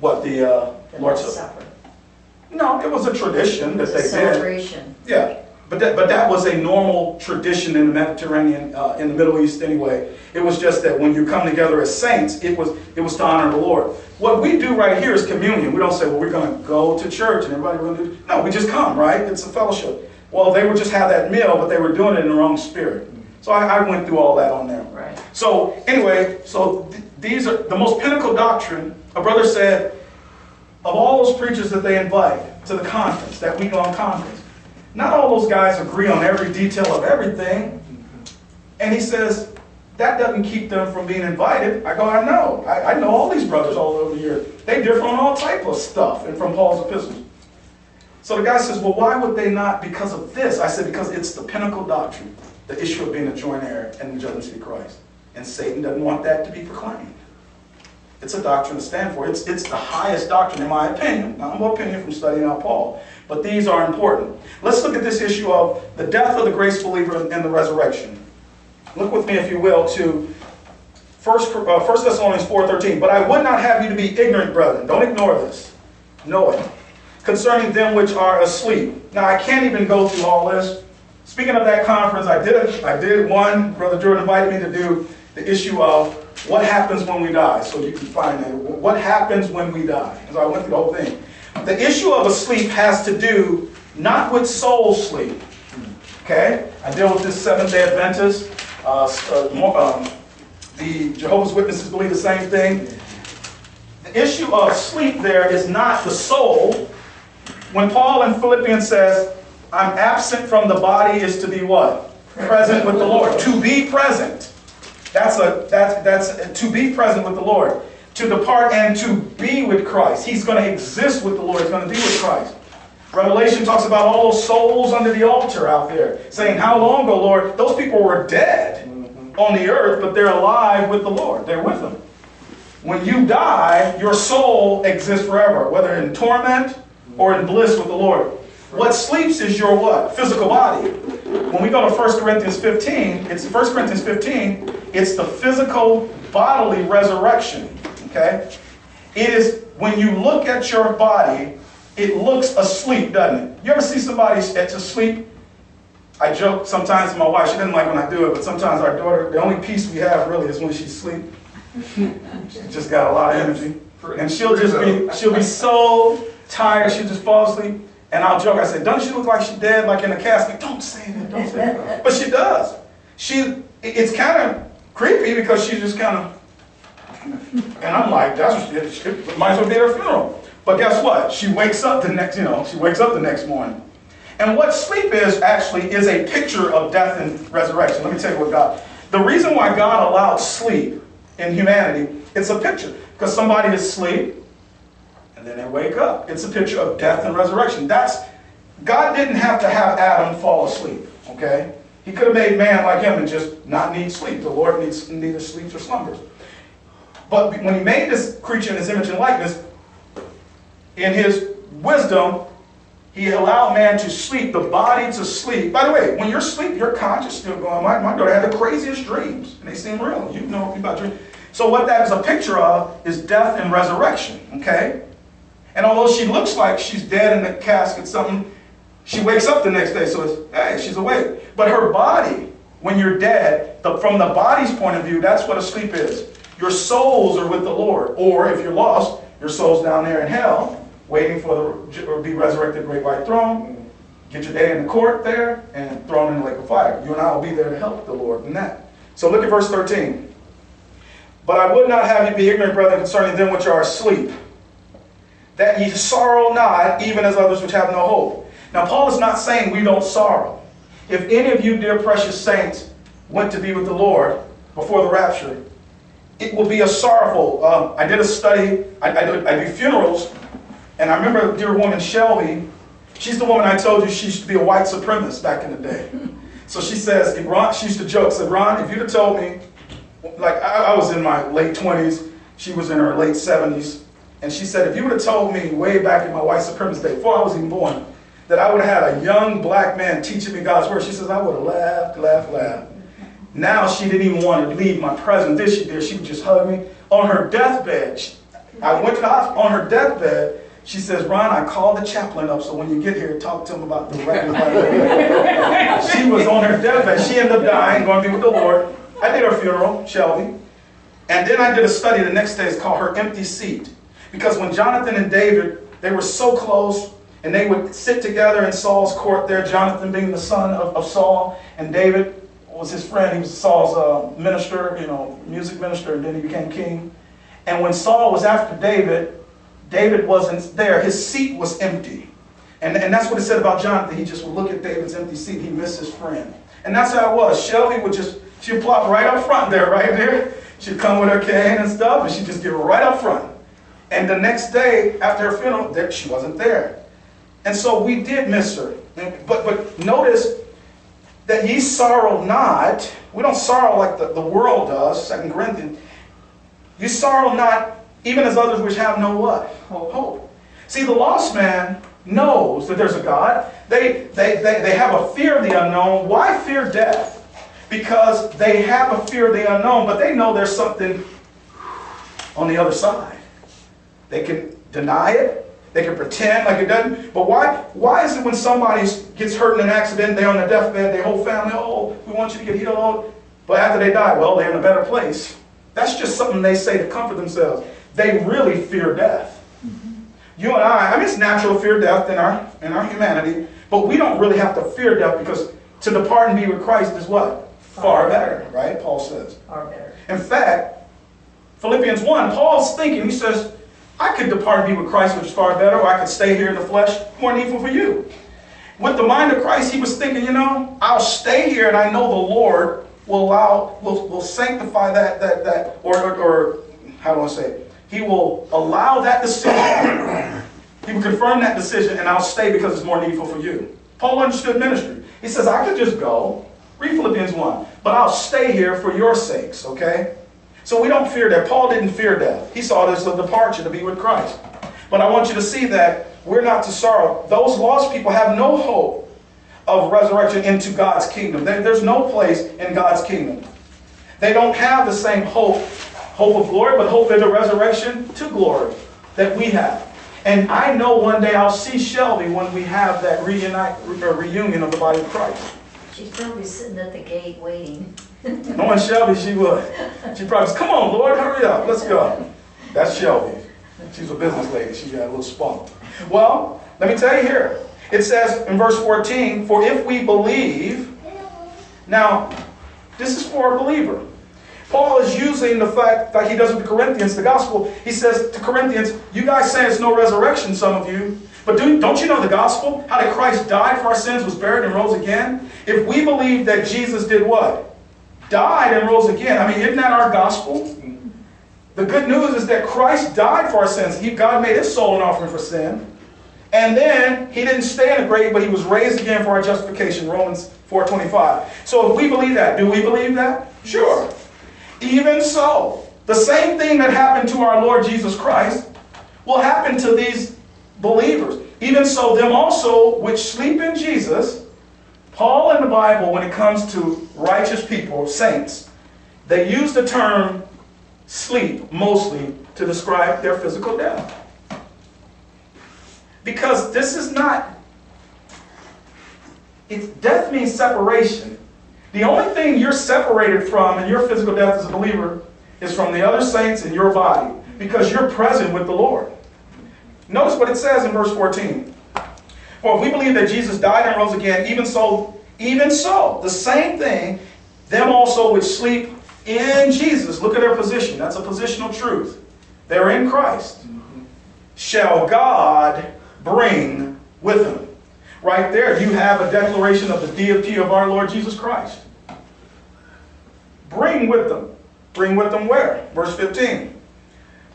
what the uh, The Lord's Supper? No, it was a tradition It that a they did. celebration. Yeah, but that, but that was a normal tradition in the Mediterranean, uh, in the Middle East anyway. It was just that when you come together as saints, it was it was to honor the Lord. What we do right here is communion. We don't say, well, we're going to go to church and everybody do. No, we just come, right? It's a fellowship. Well, they would just have that meal, but they were doing it in the wrong spirit. So I, I went through all that on them. Right. So anyway, so th- these are the most pinnacle doctrine. A brother said, of all those preachers that they invite to the conference, that week-long conference, not all those guys agree on every detail of everything. And he says, that doesn't keep them from being invited. I go, I know. I, I know all these brothers all over here. They differ on all type of stuff and from Paul's epistles. So the guy says, well, why would they not because of this? I said, because it's the pinnacle doctrine, the issue of being a joint heir and the judgment seat of Christ. And Satan doesn't want that to be proclaimed. It's a doctrine to stand for. It's, it's the highest doctrine, in my opinion. My opinion from studying out Paul. But these are important. Let's look at this issue of the death of the grace believer and the resurrection. Look with me, if you will, to 1, uh, 1 Thessalonians 4.13. But I would not have you to be ignorant, brethren. Don't ignore this. Know it. Concerning them which are asleep. Now, I can't even go through all this. Speaking of that conference, I did, a, I did one. Brother Jordan invited me to do the issue of what happens when we die. So you can find that. What happens when we die? So I went through the whole thing. The issue of a sleep has to do not with soul sleep. Okay? I deal with this Seventh day Adventist. Uh, uh, um, the Jehovah's Witnesses believe the same thing. The issue of sleep there is not the soul. When Paul in Philippians says, I'm absent from the body is to be what? Present with the Lord. To be present. That's a that's that's to be present with the Lord. To depart and to be with Christ. He's going to exist with the Lord. He's going to be with Christ. Revelation talks about all those souls under the altar out there, saying, How long, O Lord? Those people were dead on the earth, but they're alive with the Lord. They're with Him. When you die, your soul exists forever, whether in torment or in bliss with the Lord. What sleeps is your what? Physical body. When we go to 1 Corinthians 15, it's 1 Corinthians 15, it's the physical bodily resurrection. Okay? It is when you look at your body, it looks asleep, doesn't it? You ever see somebody that's asleep? I joke sometimes with my wife, she doesn't like when I do it, but sometimes our daughter, the only peace we have really is when she's asleep. she's just got a lot of energy. And she'll just be, she'll be so tired, she'll just fall asleep. And I'll joke, I said, doesn't she look like she's dead, like in a casket? Don't say that, don't say that. But she does. She, it's kind of creepy because she just kind of, and I'm like, that's, it, it might as well be at her funeral. But guess what? She wakes up the next, you know, she wakes up the next morning. And what sleep is actually is a picture of death and resurrection. Let me tell you what God. The reason why God allowed sleep in humanity, it's a picture. Because somebody is asleep and then they wake up. It's a picture of death and resurrection. That's God didn't have to have Adam fall asleep. Okay? He could have made man like him and just not need sleep. The Lord needs neither sleeps or slumbers. But when he made this creature in his image and likeness, in his wisdom, he allowed man to sleep, the body to sleep. By the way, when you're asleep, your conscious still going. My, my daughter had the craziest dreams, and they seem real. You know about dreams. So what that is a picture of is death and resurrection, okay? And although she looks like she's dead in the casket, something, she wakes up the next day, so it's, hey, she's awake. But her body, when you're dead, the, from the body's point of view, that's what a sleep is. Your souls are with the Lord. Or if you're lost, your soul's down there in hell, waiting for the or be resurrected great white throne. Get your day in the court there and thrown in the lake of fire. You and I will be there to help the Lord in that. So look at verse 13. But I would not have you be ignorant, brethren, concerning them which are asleep, that ye sorrow not, even as others which have no hope. Now, Paul is not saying we don't sorrow. If any of you, dear precious saints, went to be with the Lord before the rapture, it will be a sorrowful. Um, I did a study, I, I, do, I do funerals and I remember dear woman Shelby, she's the woman I told you she used to be a white supremacist back in the day. So she says, Ron, she used to joke, said, Ron, if you'd have told me, like I, I was in my late 20s, she was in her late 70s, and she said, if you would have told me way back in my white supremacist day, before I was even born, that I would have had a young black man teaching me God's word, she says, I would have laughed, laughed, laughed. Now she didn't even want to leave my presence. This she did. She would just hug me. On her deathbed, she, I went to the hospital. On her deathbed, she says, Ron, I called the chaplain up so when you get here, talk to him about the reckoning. she was on her deathbed. She ended up dying, going to be with the Lord. I did her funeral, Shelby. And then I did a study the next day. It's called Her Empty Seat. Because when Jonathan and David, they were so close, and they would sit together in Saul's court there, Jonathan being the son of, of Saul, and David was his friend. He was Saul's uh, minister, you know, music minister, and then he became king. And when Saul was after David, David wasn't there. His seat was empty. And, and that's what it said about Jonathan. He just would look at David's empty seat. He missed his friend. And that's how it was. Shelby would just, she'd plop right up front there, right there. She'd come with her cane and stuff, and she'd just get right up front. And the next day, after her funeral, there, she wasn't there. And so we did miss her. But, but notice that ye sorrow not. We don't sorrow like the, the world does, Second Corinthians. You sorrow not even as others which have no what? Hope. See, the lost man knows that there's a God. They, they, they, they have a fear of the unknown. Why fear death? Because they have a fear of the unknown, but they know there's something on the other side. They can deny it. They can pretend like it doesn't. But why, why is it when somebody gets hurt in an accident, they're on their deathbed, their whole family, oh, we want you to get healed. But after they die, well, they're in a better place. That's just something they say to comfort themselves. They really fear death. You and I, I mean, it's natural to fear death in our, in our humanity, but we don't really have to fear death because to depart and be with Christ is what? Far better, right? Paul says. Far better. In fact, Philippians 1, Paul's thinking, he says, I could depart and be with Christ, which is far better, or I could stay here in the flesh, more needful for you. With the mind of Christ, he was thinking, you know, I'll stay here and I know the Lord will allow, will, will sanctify that, that, that, or, or, or how do I say it? He will allow that decision. he will confirm that decision and I'll stay because it's more needful for you. Paul understood ministry. He says, I could just go, read Philippians 1, but I'll stay here for your sakes, okay? So we don't fear death. Paul didn't fear death. He saw it as a departure to be with Christ. But I want you to see that we're not to sorrow. Those lost people have no hope of resurrection into God's kingdom. There's no place in God's kingdom. They don't have the same hope, hope of glory, but hope in the resurrection to glory that we have. And I know one day I'll see Shelby when we have that reunite, reunion of the body of Christ. She's probably sitting at the gate waiting. Knowing Shelby, she would. She probably come on, Lord, hurry up, let's go. That's Shelby. She's a business lady. She got a little spunk. Well, let me tell you here. It says in verse 14, for if we believe, now, this is for a believer. Paul is using the fact, like he does with the Corinthians, the gospel. He says to Corinthians, you guys say it's no resurrection, some of you. But do, don't you know the gospel? How that Christ died for our sins, was buried, and rose again? If we believe that Jesus did what? Died and rose again. I mean, isn't that our gospel? The good news is that Christ died for our sins. He, God made his soul an offering for sin. And then he didn't stay in the grave, but he was raised again for our justification. Romans 4.25. So if we believe that, do we believe that? Sure. Even so, the same thing that happened to our Lord Jesus Christ will happen to these believers. Even so, them also which sleep in Jesus, Paul in the Bible, when it comes to righteous people, saints, they use the term sleep mostly to describe their physical death. Because this is not, it's, death means separation. The only thing you're separated from in your physical death as a believer is from the other saints in your body because you're present with the Lord. Notice what it says in verse 14. For if we believe that Jesus died and rose again, even so, even so, the same thing, them also which sleep in Jesus, look at their position. That's a positional truth. They're in Christ. Shall God bring with him. Right there, you have a declaration of the deity of our Lord Jesus Christ. Bring with them. Bring with them where? Verse 15.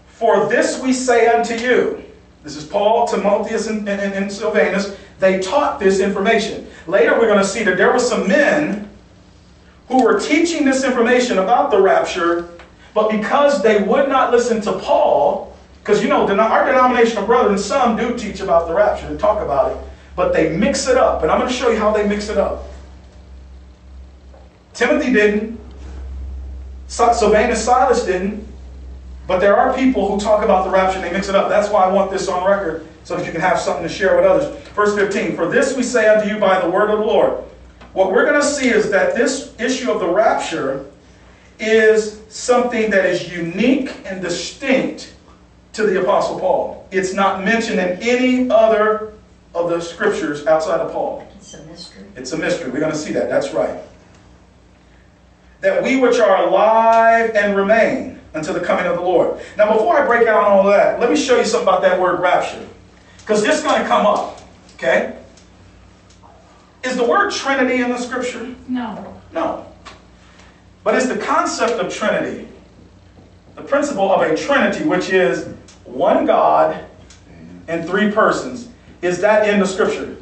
For this we say unto you. This is Paul, Timotheus, and, and, and Silvanus. They taught this information. Later, we're going to see that there were some men who were teaching this information about the rapture, but because they would not listen to Paul, because you know, our denominational brethren, some do teach about the rapture and talk about it, but they mix it up. And I'm going to show you how they mix it up. Timothy didn't. Silvanus Silas didn't. But there are people who talk about the rapture and they mix it up. That's why I want this on record so that you can have something to share with others. Verse 15 For this we say unto you by the word of the Lord. What we're going to see is that this issue of the rapture is something that is unique and distinct to the Apostle Paul. It's not mentioned in any other of the scriptures outside of Paul. It's a mystery. It's a mystery. We're going to see that. That's right. That we which are alive and remain until the coming of the Lord. Now, before I break out on all that, let me show you something about that word rapture. Because this is going to come up. Okay? Is the word Trinity in the scripture? No. No. But it's the concept of Trinity, the principle of a Trinity, which is one God and three persons. Is that in the scripture?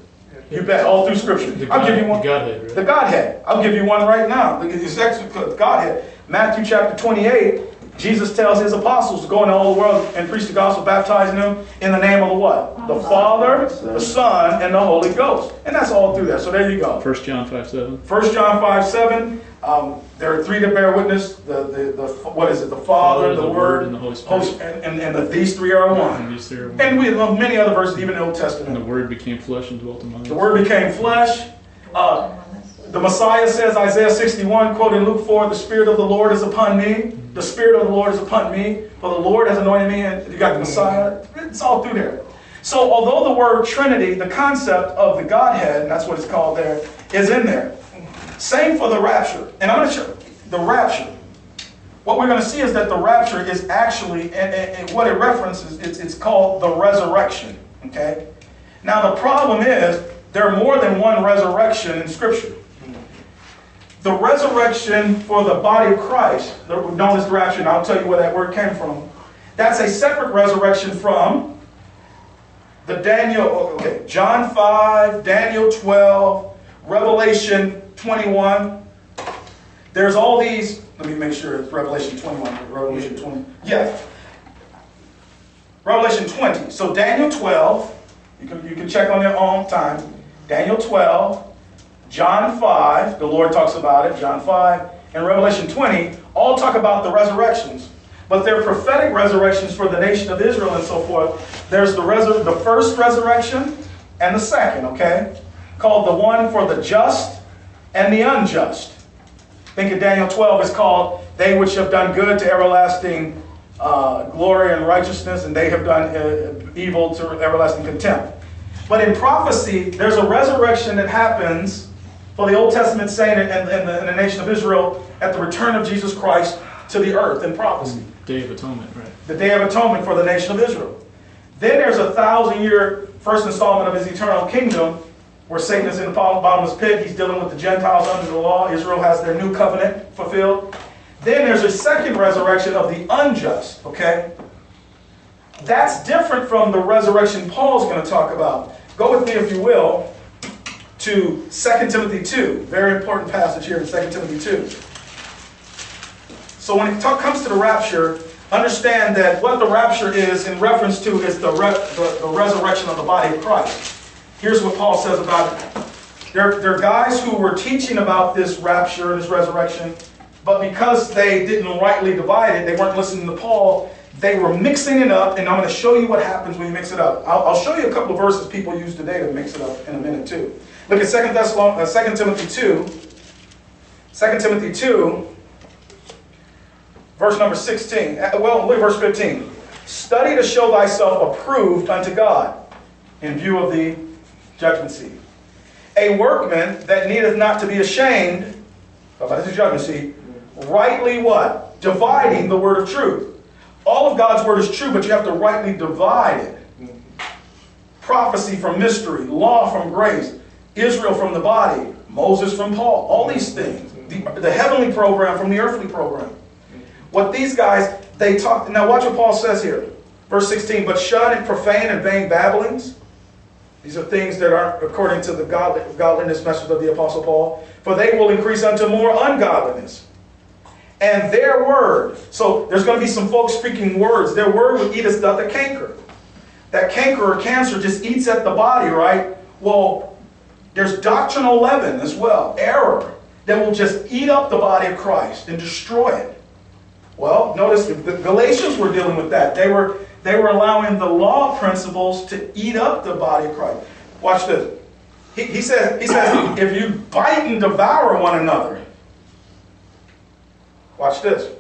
You bet, all through scripture. The I'll give you one. the Godhead, right? The Godhead. I'll give you one right now. Look at this extra Godhead. Matthew chapter 28, Jesus tells his apostles to go into all the world and preach the gospel, baptizing them in the name of the what? The Father, the Son, and the Holy Ghost. And that's all through that. So there you go. 1 John 5 7. 1 John 5 7. Um, there are three that bear witness. The, the, the what is it? The Father, the, Word, and the Holy Spirit. Host, and, and, and the, these three are one. And these three are one. And we love many other verses, even in the Old Testament. And the Word became flesh and dwelt among us. The Word became flesh. Uh, the Messiah says, Isaiah 61, quoted Luke 4, the Spirit of the Lord is upon me. The Spirit of the Lord is upon me. For the Lord has anointed me. And you got the Messiah. It's all through there. So, although the word Trinity, the concept of the Godhead, that's what it's called there, is in there. Same for the rapture. And I'm going to show the rapture. What we're going to see is that the rapture is actually, and, and- and what it references, it's, it's called the resurrection. Okay? Now, the problem is, there are more than one resurrection in Scripture. The resurrection for the body of Christ, the- known as the rapture, and I'll tell you where that word came from. That's a separate resurrection from the Daniel, okay, John 5, Daniel 12, Revelation 21. There's all these, let me make sure it's Revelation 21, Revelation 20. Yeah. Revelation 20. So Daniel 12, you can, you can check on your own time. Daniel 12, John 5, the Lord talks about it, John 5, and Revelation 20 all talk about the resurrections. But they're prophetic resurrections for the nation of Israel and so forth. There's the, the first resurrection and the second, okay? Called the one for the just and the unjust. Think of Daniel 12 is called they which have done good to everlasting uh, glory and righteousness, and they have done uh, evil to everlasting contempt. But in prophecy, there's a resurrection that happens for the Old Testament saint and, and, the, and the nation of Israel at the return of Jesus Christ to the earth in prophecy Day of Atonement, right. the Day of Atonement for the nation of Israel. Then there's a thousand year first installment of his eternal kingdom where Satan is in the bottomless pit. He's dealing with the Gentiles under the law. Israel has their new covenant fulfilled. Then there's a second resurrection of the unjust, okay? That's different from the resurrection Paul's going to talk about. Go with me, if you will, to 2 Timothy 2. Very important passage here in 2 Timothy 2. So when it talk, comes to the rapture, understand that what the rapture is in reference to is the, re, the, the resurrection of the body of Christ. Here's what Paul says about it. There, there are guys who were teaching about this rapture and this resurrection, but because they didn't rightly divide it, they weren't listening to Paul, they were mixing it up, and I'm going to show you what happens when you mix it up. I'll, I'll show you a couple of verses people use today to mix it up in a minute too. Look at 2 Thessalon, uh, 2 Timothy 2. 2 Timothy 2, Verse number 16. Uh, Well, look at verse 15. Study to show thyself approved unto God in view of the judgment seat. A workman that needeth not to be ashamed, about this judgment seat, rightly what? Dividing the word of truth. All of God's word is true, but you have to rightly divide it. Prophecy from mystery, law from grace, Israel from the body, Moses from Paul, all these things. The, the heavenly program from the earthly program. What these guys, they talk, now watch what Paul says here. Verse 16, but shun and profane and vain babblings. These are things that aren't according to the godliness message of the Apostle Paul. For they will increase unto more ungodliness. And their word, so there's going to be some folks speaking words. Their word will eat us doth the canker. That canker or cancer just eats at the body, right? Well, there's doctrinal leaven as well, error, that will just eat up the body of Christ and destroy it. Well, notice the Galatians were dealing with that. They were, they were allowing the law principles to eat up the body of Christ. Watch this. He, he says, he says, if you bite and devour one another. Watch this.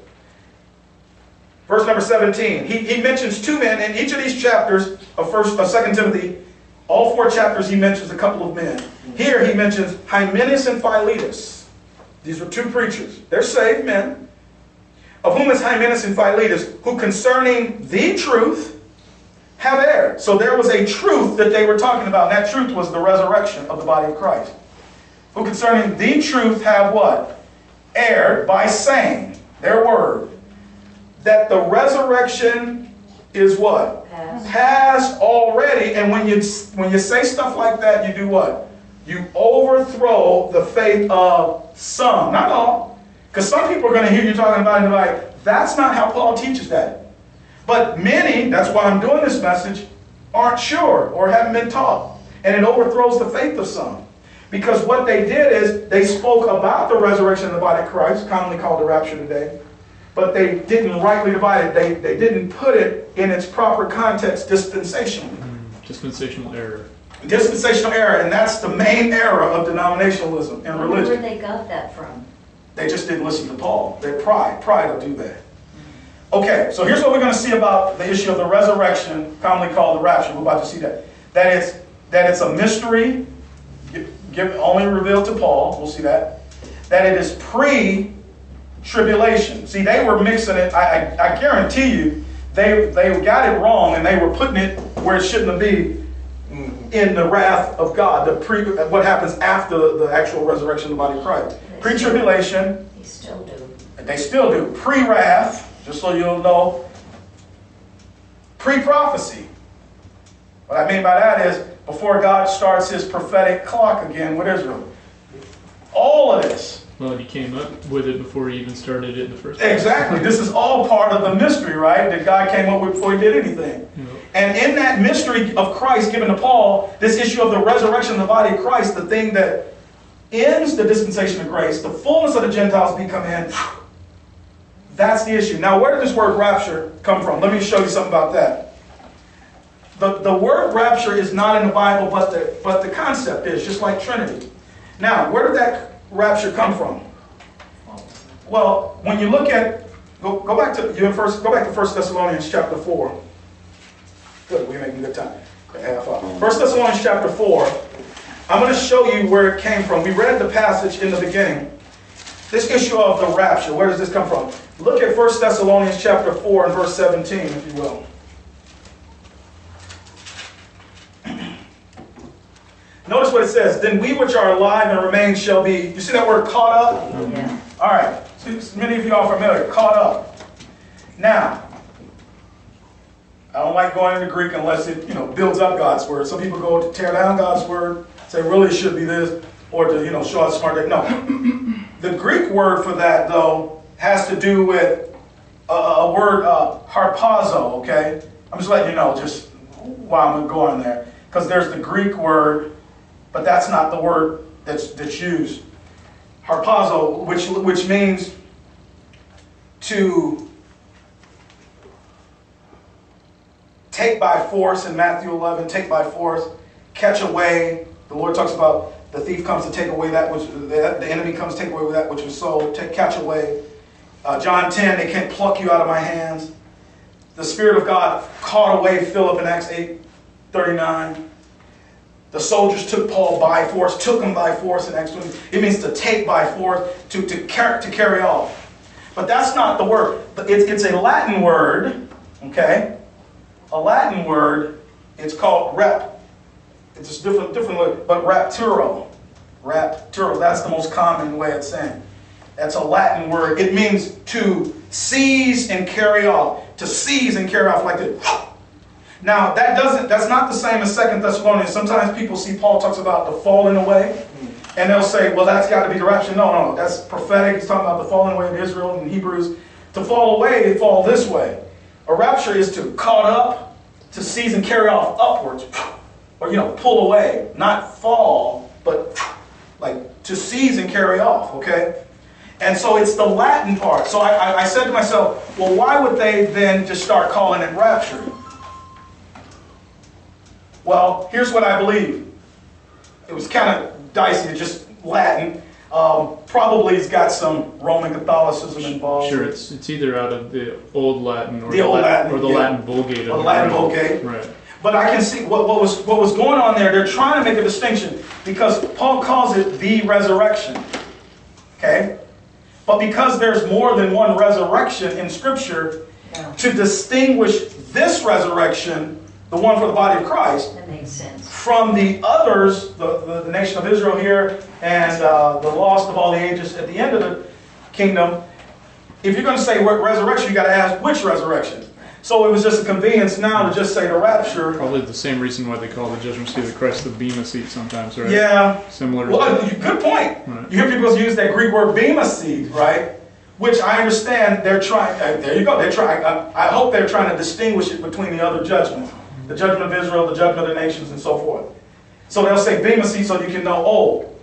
Verse number 17. He, he mentions two men in each of these chapters of first of Second Timothy. All four chapters he mentions a couple of men. Here he mentions Hymenaeus and Philetus. These were two preachers. They're saved men of whom is Hymenaeus and Philetus, who concerning the truth have erred. So there was a truth that they were talking about, and that truth was the resurrection of the body of Christ. Who concerning the truth have what? Erred by saying, their word, that the resurrection is what? Past. Already, and when you when you say stuff like that, you do what? You overthrow the faith of some, not all. Because some people are going to hear you talking about it and be like, That's not how Paul teaches that. But many, that's why I'm doing this message, aren't sure or haven't been taught. And it overthrows the faith of some. Because what they did is they spoke about the resurrection of the body of Christ, commonly called the rapture today, but they didn't rightly divide it. They, they didn't put it in its proper context dispensationally. Mm-hmm. Dispensational error. Dispensational error, and that's the main error of denominationalism and religion. where religion. they got that from. They just didn't listen to Paul. Their pride, pride will do that. Okay, so here's what we're going to see about the issue of the resurrection, commonly called the rapture. We're about to see that. That it's that it's a mystery, gi- give, only revealed to Paul. We'll see that. That it is pre-tribulation. See, they were mixing it. I, I, I guarantee you, they they got it wrong, and they were putting it where it shouldn't be in the wrath of God. The pre, what happens after the actual resurrection of the body of Christ. Pre-tribulation. They still do. They still do. Pre-wrath, just so you'll know. Pre-prophecy. What I mean by that is before God starts his prophetic clock again with Israel. All of this. Well, he came up with it before he even started it in the first place. Exactly. This is all part of the mystery, right? That God came up with before he did anything. And in that mystery of Christ given to Paul, this issue of the resurrection of the body of Christ, the thing that ends the dispensation of grace, the fullness of the Gentiles become in, that's the issue. Now, where did this word rapture come from? Let me show you something about that. The, the word rapture is not in the Bible, but the, but the concept is, just like Trinity. Now, where did that rapture come from? Well, when you look at, go, go back to you first, go back to 1 Thessalonians chapter 4. Good, we're making good time. Half up. 1 Thessalonians chapter 4. I'm going to show you where it came from. We read the passage in the beginning. This issue of the rapture, where does this come from? Look at 1 Thessalonians chapter 4 and verse 17, if you will. Notice what it says. Then we which are alive and remain shall be, you see that word caught up? Yeah. All right. Many of you are familiar. Caught up. Now, I don't like going into Greek unless it, you know, builds up God's word. Some people go to tear down God's word, say really it should be this, or to, you know, show us smart. No. the Greek word for that, though, has to do with a, a word, uh, harpazo, okay? I'm just letting you know just why I'm going there. Because there's the Greek word, but that's not the word that's, that's used harpazo, which, which means to take by force in Matthew 11, take by force, catch away. The Lord talks about the thief comes to take away that which, the, the enemy comes to take away that which was sold, take, catch away. Uh, John 10, they can't pluck you out of my hands. The Spirit of God caught away Philip in Acts 8, 39. The soldiers took Paul by force, took him by force in Acts 20. It means to take by force, to, to, car- to carry off. But that's not the word. It's, it's a Latin word, okay? A Latin word. It's called rep. It's a different, different word, but rapturo. Rapturo, that's the most common way of saying. That's a Latin word. It means to seize and carry off. To seize and carry off like this. Now that doesn't that's not the same as Second Thessalonians. Sometimes people see Paul talks about the falling away, and they'll say, well, that's got to be the rapture. No, no, no, that's prophetic. He's talking about the falling away of Israel in Hebrews. To fall away, they fall this way. A rapture is to caught up, to seize and carry off upwards, or you know, pull away, not fall, but like to seize and carry off. Okay. And so it's the Latin part. So I, I, I said to myself, well, why would they then just start calling it rapture? Well, here's what I believe. It was kind of dicey, it's just Latin. Um, probably it's got some Roman Catholicism involved. Sure, it's it's either out of the old Latin or The old Latin, or the yeah. Latin Vulgate. Or of Latin it. Vulgate. Right. But I can see what, what was what was going on there. They're trying to make a distinction because Paul calls it the resurrection. Okay? But because there's more than one resurrection in Scripture, Yeah. to distinguish this resurrection, the one for the body of Christ, That makes sense. from the others, the, the, the nation of Israel here, and uh, the lost of all the ages at the end of the kingdom, if you're going to say resurrection, you got to ask which resurrection. So it was just a convenience now to just say the rapture. Probably the same reason why they call the judgment seat of Christ the bema seat sometimes, right? Yeah. Similar. Well, to, good point. Right. You hear people use that Greek word bema seat, right? which I understand they're trying, uh, there you go, they're trying, I, I hope they're trying to distinguish it between the other judgments, the judgment of Israel, the judgment of the nations, and so forth. So they'll say Bema seat so you can know, oh,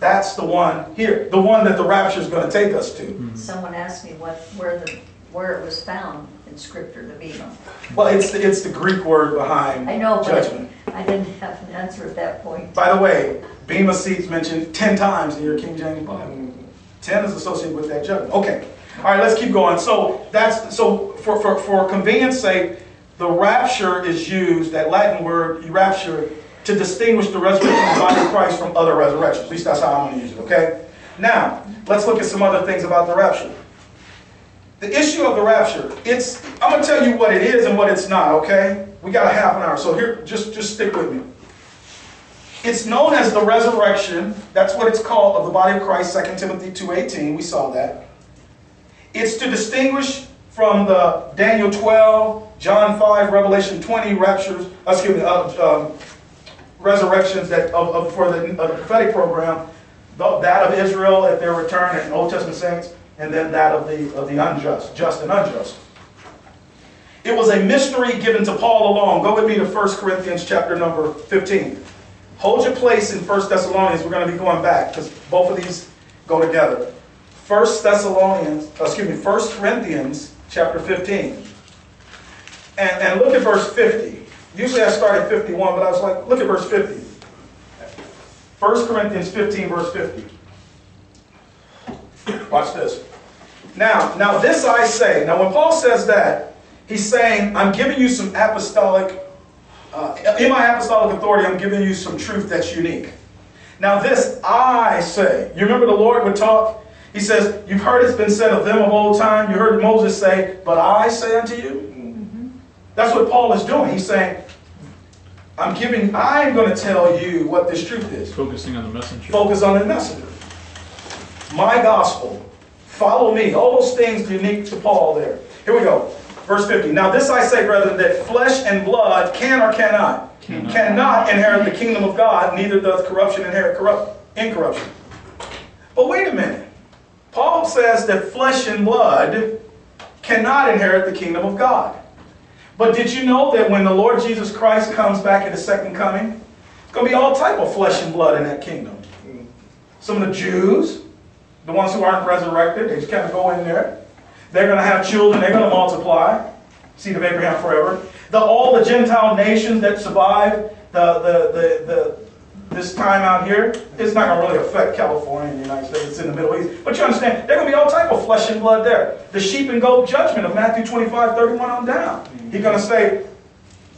that's the one here, the one that the rapture is going to take us to. Hmm. Someone asked me what, where the, where it was found in scripture, the Bema. Well, it's, the- it's the Greek word behind I know, judgment. but I didn't have an answer at that point. By the way, Bema seat's mentioned 10 times in your King James Bible. 10 is associated with that judgment. Okay. All right, let's keep going. So that's so for, for, for convenience sake, the rapture is used, that Latin word, rapture, to distinguish the resurrection of the body of Christ from other resurrections. At least that's how I'm going to use it, okay? Now, let's look at some other things about the rapture. The issue of the rapture, it's, I'm going to tell you what it is and what it's not, okay? We got a half an hour, so here, just, just stick with me. It's known as the resurrection. That's what it's called of the body of Christ, 2 Timothy 2.18. We saw that. It's to distinguish from the Daniel 12, John 5, Revelation 20 raptures, excuse me, uh, um, resurrections that of, for the, the prophetic program, the- that of Israel at their return and Old Testament saints, and then that of the of the unjust, just and unjust. It was a mystery given to Paul alone. Go with me to 1 Corinthians chapter number 15. Hold your place in 1 Thessalonians. We're going to be going back because both of these go together. 1 Thessalonians, excuse me, 1 Corinthians chapter 15. And, and look at verse 50. Usually I start at 51, but I was like, look at verse 50. 1 Corinthians 15, verse 50. Watch this. Now, now this I say. Now, when Paul says that, he's saying, I'm giving you some apostolic, uh, in my apostolic authority, I'm giving you some truth that's unique. Now, this I say. You remember the Lord would talk? He says, You've heard it's been said of them of old time. You heard Moses say, But I say unto you. Mm-hmm. That's what Paul is doing. He's saying, I'm giving, I'm going to tell you what this truth is. Focusing on the messenger. Focus on the messenger. My gospel. Follow me. All those things unique to Paul there. Here we go. Verse 50. Now this I say, brethren, that flesh and blood can or cannot, Cannot. cannot inherit the kingdom of God, neither doth corruption inherit corrupt, incorruption. But wait a minute. Paul says that flesh and blood cannot inherit the kingdom of God. But did you know that when the Lord Jesus Christ comes back at the second coming, it's going to be all type of flesh and blood in that kingdom. Some of the Jews, the ones who aren't resurrected, they just kind of go in there. They're going to have children. They're going to multiply. Seed of Abraham forever. The, all the Gentile nations that survive the, the, the, the, this time out here, it's not going to really affect California and the United States. It's in the Middle East. But you understand, there are going to be all type of flesh and blood there. The sheep and goat judgment of Matthew 25, 31 on down. He's mm-hmm. going to say,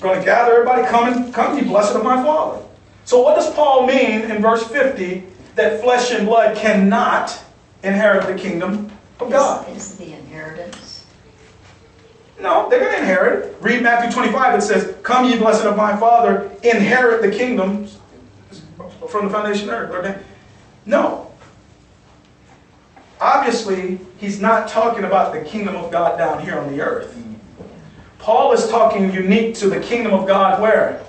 going to gather everybody, come and come ye blessed of my Father. So what does Paul mean in verse 50 that flesh and blood cannot inherit the kingdom of God? Is is the inheritance. No, they're going to inherit. Read Matthew 25, it says, Come ye blessed of my Father, inherit the kingdom from the foundation of earth. Okay? No. Obviously, he's not talking about the kingdom of God down here on the earth. Paul is talking unique to the kingdom of God where?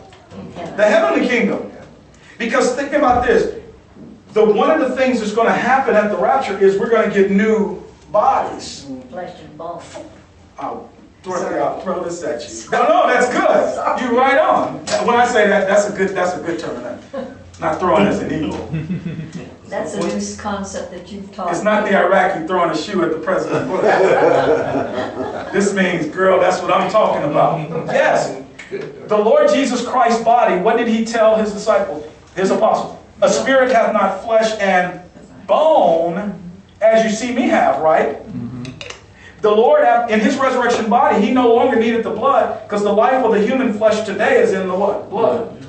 The heavenly kingdom. Because think about this. The, one of the things that's going to happen at the rapture is we're going to get new bodies. Flesh and bone. I'll throw, I'll throw this at you. No, no, that's good. You're right on. When I say that, that's a good, that's a good term. Not throwing as an evil. That's a new concept that you've taught. It's not the Iraqi throwing a shoe at the president. This means, girl, that's what I'm talking about. Yes, the Lord Jesus Christ's body, what did he tell his disciples, his apostles? A spirit hath not flesh and bone as you see me have, right? Mm-hmm. The Lord, in his resurrection body, he no longer needed the blood because the life of the human flesh today is in the what? Blood.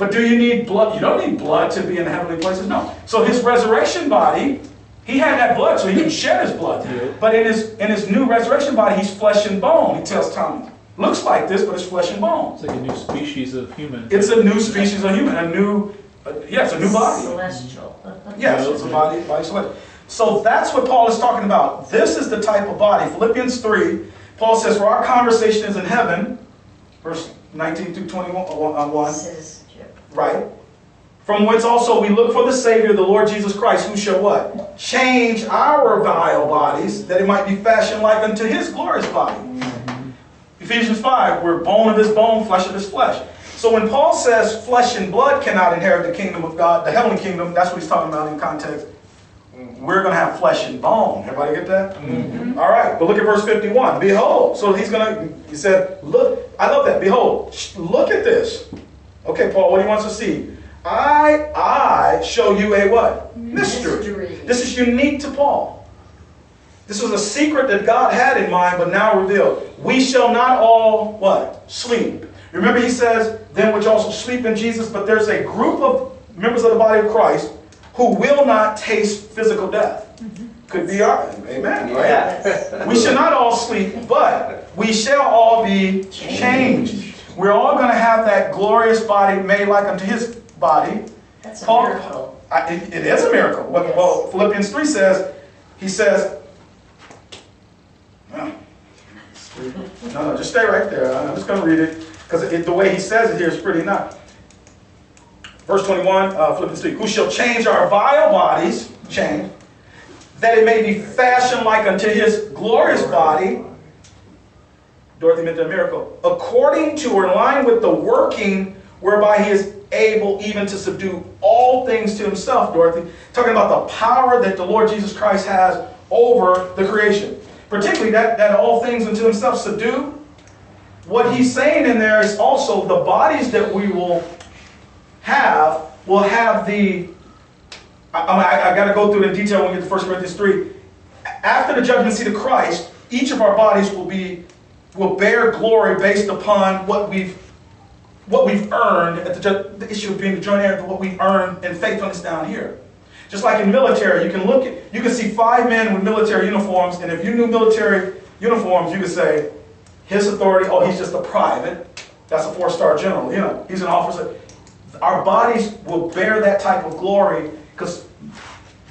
Right. But do you need blood? You don't need blood to be in the heavenly places. No. So his resurrection body, he had that blood, so he didn't shed his blood. Yeah. But in his in his new resurrection body, he's flesh and bone. He tells Thomas, looks like this, but it's flesh and bone. It's like a new species of human. It's a new species of human, a new, uh, yeah, it's a new body. Celestial. Yes, it's a body, body select. So that's what Paul is talking about. This is the type of body. Philippians 3, Paul says, For our conversation is in heaven, verse 19 through 21, uh, one, Citizenship. Right? From whence also we look for the Savior, the Lord Jesus Christ, who shall what? Change our vile bodies, that it might be fashioned like unto his glorious body. Mm-hmm. Ephesians 5, we're bone of his bone, flesh of his flesh. So when Paul says flesh and blood cannot inherit the kingdom of God, the heavenly kingdom, that's what he's talking about in context. We're going to have flesh and bone. Everybody get that? Mm-hmm. All right, but look at verse 51. Behold. So he's going to, he said, look, I love that. Behold, look at this. Okay, Paul, what do you want us to see? I, I show you a what? Mystery. Mystery. This is unique to Paul. This was a secret that God had in mind, but now revealed. We shall not all, what? Sleep. Remember, he says, then which also sleep in Jesus, but there's a group of members of the body of Christ who will not taste physical death. Could be our, amen, right? Yes. We shall not all sleep, but we shall all be changed. We're all going to have that glorious body made like unto his body. That's a Paul- miracle. I- It it is a miracle. What- Yes. Well, Philippians 3 says, he says, no, no, just stay right there. I'm just going to read it because the way he says it here is pretty nice. Verse 21, uh, Philippians 3, who shall change our vile bodies, change, that it may be fashioned like unto his glorious body. Dorothy meant a miracle. According to or in line with the working whereby he is able even to subdue all things to himself, Dorothy. Talking about the power that the Lord Jesus Christ has over the creation. Particularly that, that all things unto himself subdue. What he's saying in there is also the bodies that we will have will have the. I, I, I got to go through the detail when we get to 1 Corinthians 3. After the judgment seat of Christ, each of our bodies will be will bear glory based upon what we've what we've earned at the, the issue of being the joint heir to what we've earned in faithfulness down here. Just like in military, you can look at you can see five men with military uniforms, and if you knew military uniforms, you could say his authority, oh, he's just a private. That's a four-star general. You know, he's an officer. Our bodies will bear that type of glory because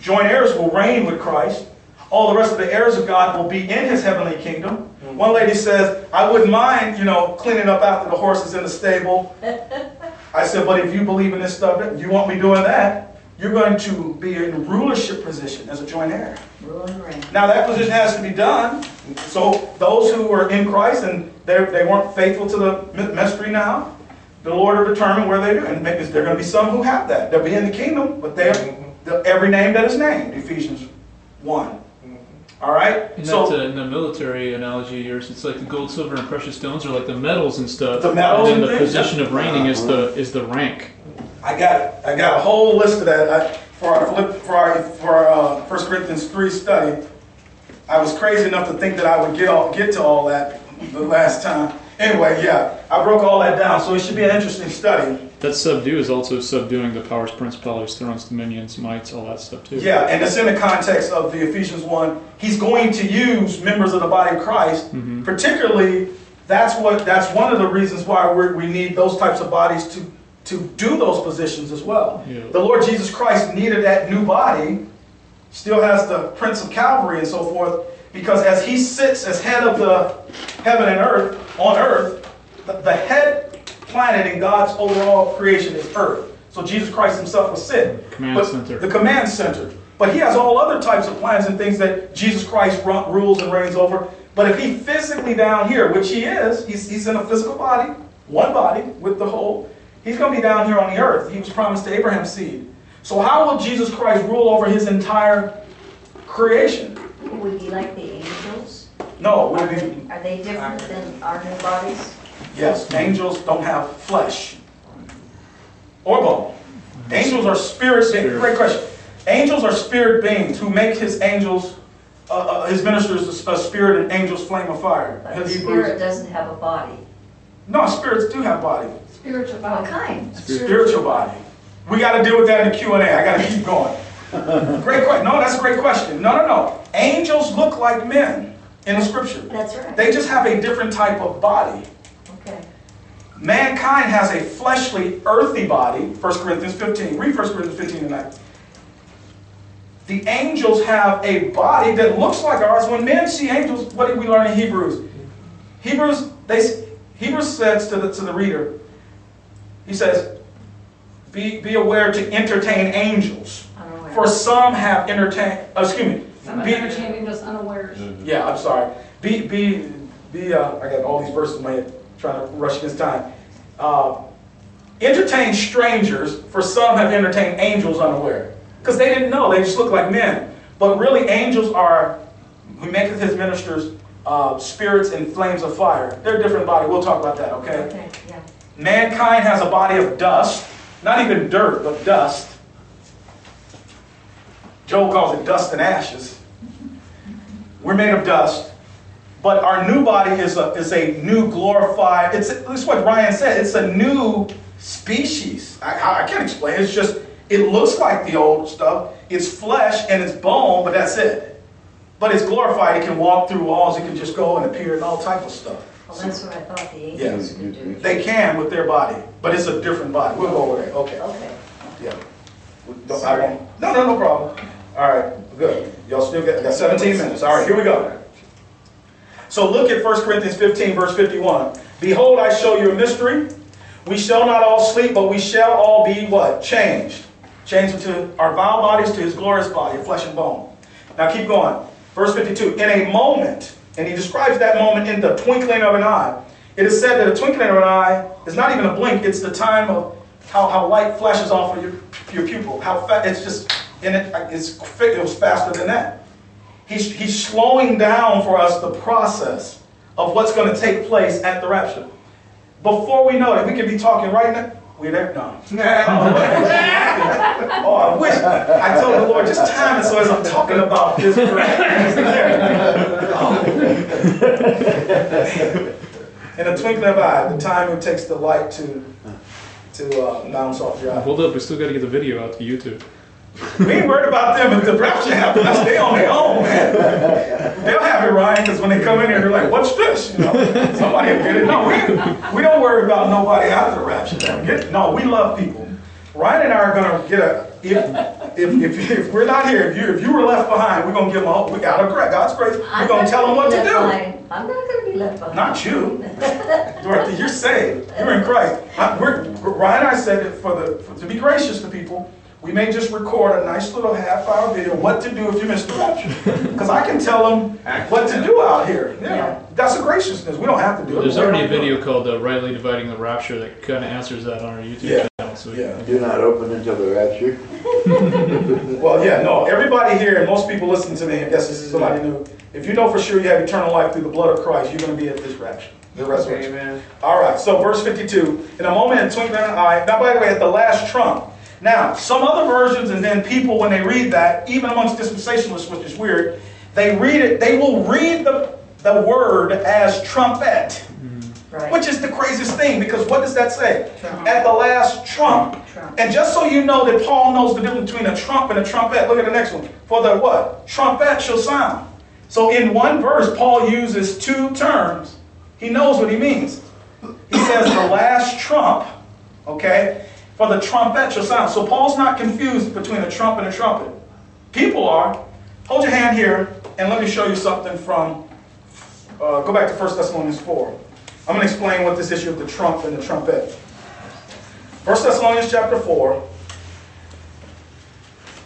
joint heirs will reign with Christ. All the rest of the heirs of God will be in his heavenly kingdom. One lady says, I wouldn't mind, you know, cleaning up after the horses in the stable. I said, but if you believe in this stuff, you want me doing that, you're going to be in rulership position as a joint heir. Rule and reign. Now that position has to be done. So those who are in Christ and they they weren't faithful to the mi- mystery now, the Lord will determine where they do. And maybe there are going to be some who have that. They'll be in the kingdom, but they're every name that is named. Ephesians one. All right. In, So that, uh, in the military analogy of yours, it's like the gold, silver, and precious stones are like the medals and stuff. The medals and and then the things, position yeah. of reigning is the is the rank. I got it. I got a whole list of that I, for our Philipp- for our for our uh, 1 Corinthians three study. I was crazy enough to think that I would get all get to all that the last time. Anyway, yeah, I broke all that down, so it should be an interesting study. That subdue is also subduing the powers, principalities, thrones, dominions, mights, all that stuff too. Yeah, and it's in the context of the Ephesians 1. He's going to use members of the body of Christ. Mhm. Particularly, that's what that's one of the reasons why we we need those types of bodies to to do those positions as well. Yeah. The Lord Jesus Christ needed that new body, still has the prints of Calvary and so forth, because as he sits as head of the heaven and earth on earth, the, the head planet in God's overall creation is earth. So Jesus Christ himself was sit. Command But center. The command center. But he has all other types of plans and things that Jesus Christ ru- rules and reigns over. But if he physically down here, which he is, he's, he's in a physical body, one body with the whole, he's going to be down here on the earth. He was promised to Abraham's seed. So how will Jesus Christ rule over his entire creation? Would he like the angels? No, Are would they, be, are they different than our new bodies? Yes, angels don't have flesh or bone. Angels are spirit, Spirit. great question. Angels are spirit beings who make his angels, uh, uh, his ministers a, a spirit and angels flame of fire. But the Hebrews- spirit doesn't have a body. No, spirits do have body. Spiritual What body. kind? Spiritual body. We got to deal with that in the Q and A. I got to keep going. great question. No, that's a great question. No, no, no. Angels look like men in the scripture. That's right. They just have a different type of body. Mankind has a fleshly, earthy body. 1 Corinthians 15. Read 1 Corinthians 15 tonight. The angels have a body that looks like ours. When men see angels, what did we learn in Hebrews? Hebrews, they, Hebrews says to the, to the reader, he says, be, be aware to entertain angels. For some have entertained, uh, excuse me. Some be- entertaining just unawares. Yeah, I'm sorry. Be, be, be, uh, I got all these verses in my head, trying to rush against time. Uh, entertain strangers, for some have entertained angels unaware. Because they didn't know, they just look like men. But really, angels are, who maketh his ministers uh, spirits in flames of fire. They're a different body. We'll talk about that, okay? Okay, yeah. Mankind has a body of dust, not even dirt, but dust. Job calls it dust and ashes. We're made of dust, but our new body is a, is a new glorified, it's, it's what Ryan said, it's a new species. I, I I can't explain, it's just, it looks like the old stuff. It's flesh and it's bone, but that's it. But it's glorified, it can walk through walls, it can just go and appear and all type of stuff. Well, that's what I thought the angels could do. They can with their body, but it's a different body. We'll go over there. Okay. Okay. Yeah. We I won't- No, no, no problem. All right, good. Y'all still got, got 17 minutes. All right, here we go. So look at 1 Corinthians 15, verse 51. Behold, I show you a mystery. We shall not all sleep, but we shall all be what? Changed. Changed into our vile bodies to his glorious body flesh and bone. Now keep going. Verse 52. In a moment, and he describes that moment in the twinkling of an eye. It is said that a twinkling of an eye is not even a blink, it's the time of how, how light flashes off of your, your pupil. How fa- it's just, and it, it's, it was faster than that. He's, he's slowing down for us the process of what's going to take place at the rapture. Before we know it, we could be talking right now. We there? No. oh, I wish. I told the Lord, just time it so as I'm talking about this. In a twinkling of an eye, the time it takes the light to to uh, bounce off your eye. Hold up, we still gotta get the video out to YouTube. We ain't worried about them if the rapture happens. That's they on their own, man. They'll have it, Ryan, because when they come in here, they're like, "What's this?" You know, somebody will get it. No, we, we don't worry about nobody after the rapture. Get- No, we love people. Ryan and I are gonna get a. If, if, if, if we're not here, if you if you were left behind, we're gonna give them a. We got a God's grace. We're I'm gonna tell them what to do. behind. I'm not gonna be left behind. Not you. Dorothy, you're saved. You're in Christ. I- we're, Ryan and I said it for the, for- to be gracious to people, we may just record a nice little half hour video, what to do if you miss the rapture. Because I can tell them what to do out here. Yeah, Yeah. that's a graciousness. We don't have to do it. There's We already a don't it. video called uh, Rightly Dividing the Rapture that kind of answers that on our YouTube Yeah. channel. So Yeah. Do not open until the rapture. Well, yeah, no, everybody here, and most people listen to me, I guess this is somebody new. If you know for sure you have eternal life through the blood of Christ, you're going to be at this rapture, the resurrection. Amen. All right, so verse 52. In a moment, in twinkling of an eye. Now, by the way, at the last trump. Now, some other versions, and then people, when they read that, even amongst dispensationalists, which is weird, they read it, they will read the, the word as trumpet, mm-hmm. Right. which is the craziest thing, because what does that say? Trump. At the last trump. Trump. And just so you know that Paul knows the difference between a trump and a trumpet, look at the next one. For the what? Trumpet shall sound. So in one verse, Paul uses two terms. He knows what he means. He says the last trump, okay, for the trumpet shall sound. So Paul's not confused between a trump and a trumpet. People are. Hold your hand here, and let me show you something from, uh, go back to 1 Thessalonians 4. I'm going to explain what this issue of the trump and the trumpet. 1 Thessalonians chapter 4.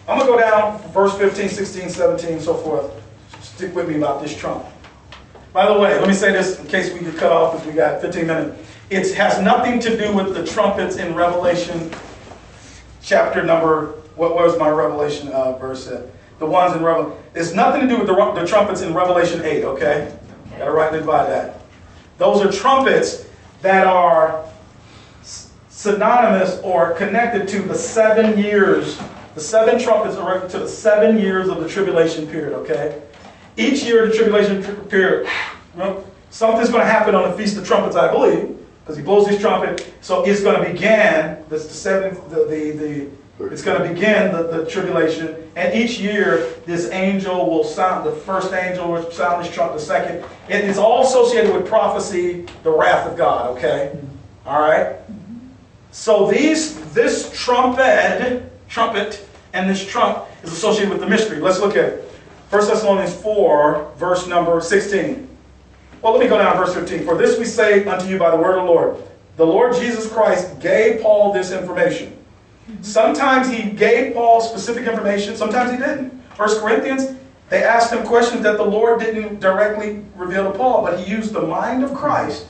I'm going to go down verse 15, 16, 17, and so forth. Stick with me about this trump. By the way, let me say this in case we get cut off because we got 15 minutes. It has nothing to do with the trumpets in Revelation chapter number, what was my Revelation uh, verse? Uh, the ones in Revelation. It's nothing to do with the, the trumpets in Revelation 8, okay? Gotta rightly divide that. Those are trumpets that are synonymous or connected to the seven years. The seven trumpets are to the seven years of the tribulation period, okay? Each year of the tribulation tr- period, something's going to happen on the Feast of Trumpets, I believe, because he blows his trumpet. So it's going to begin, this the seventh, the, the, the it's going to begin the, the tribulation, and each year this angel will sound, the first angel will sound his trumpet, the second. It is all associated with prophecy, the wrath of God, okay? All right? So these, this trumpet, trumpet, and this trump is associated with the mystery. Let's look at it. 1 Thessalonians 4, verse number 16. Well, let me go down to verse 15. For this we say unto you by the word of the Lord. The Lord Jesus Christ gave Paul this information. Sometimes he gave Paul specific information, sometimes he didn't. First Corinthians, they asked him questions that the Lord didn't directly reveal to Paul, but he used the mind of Christ,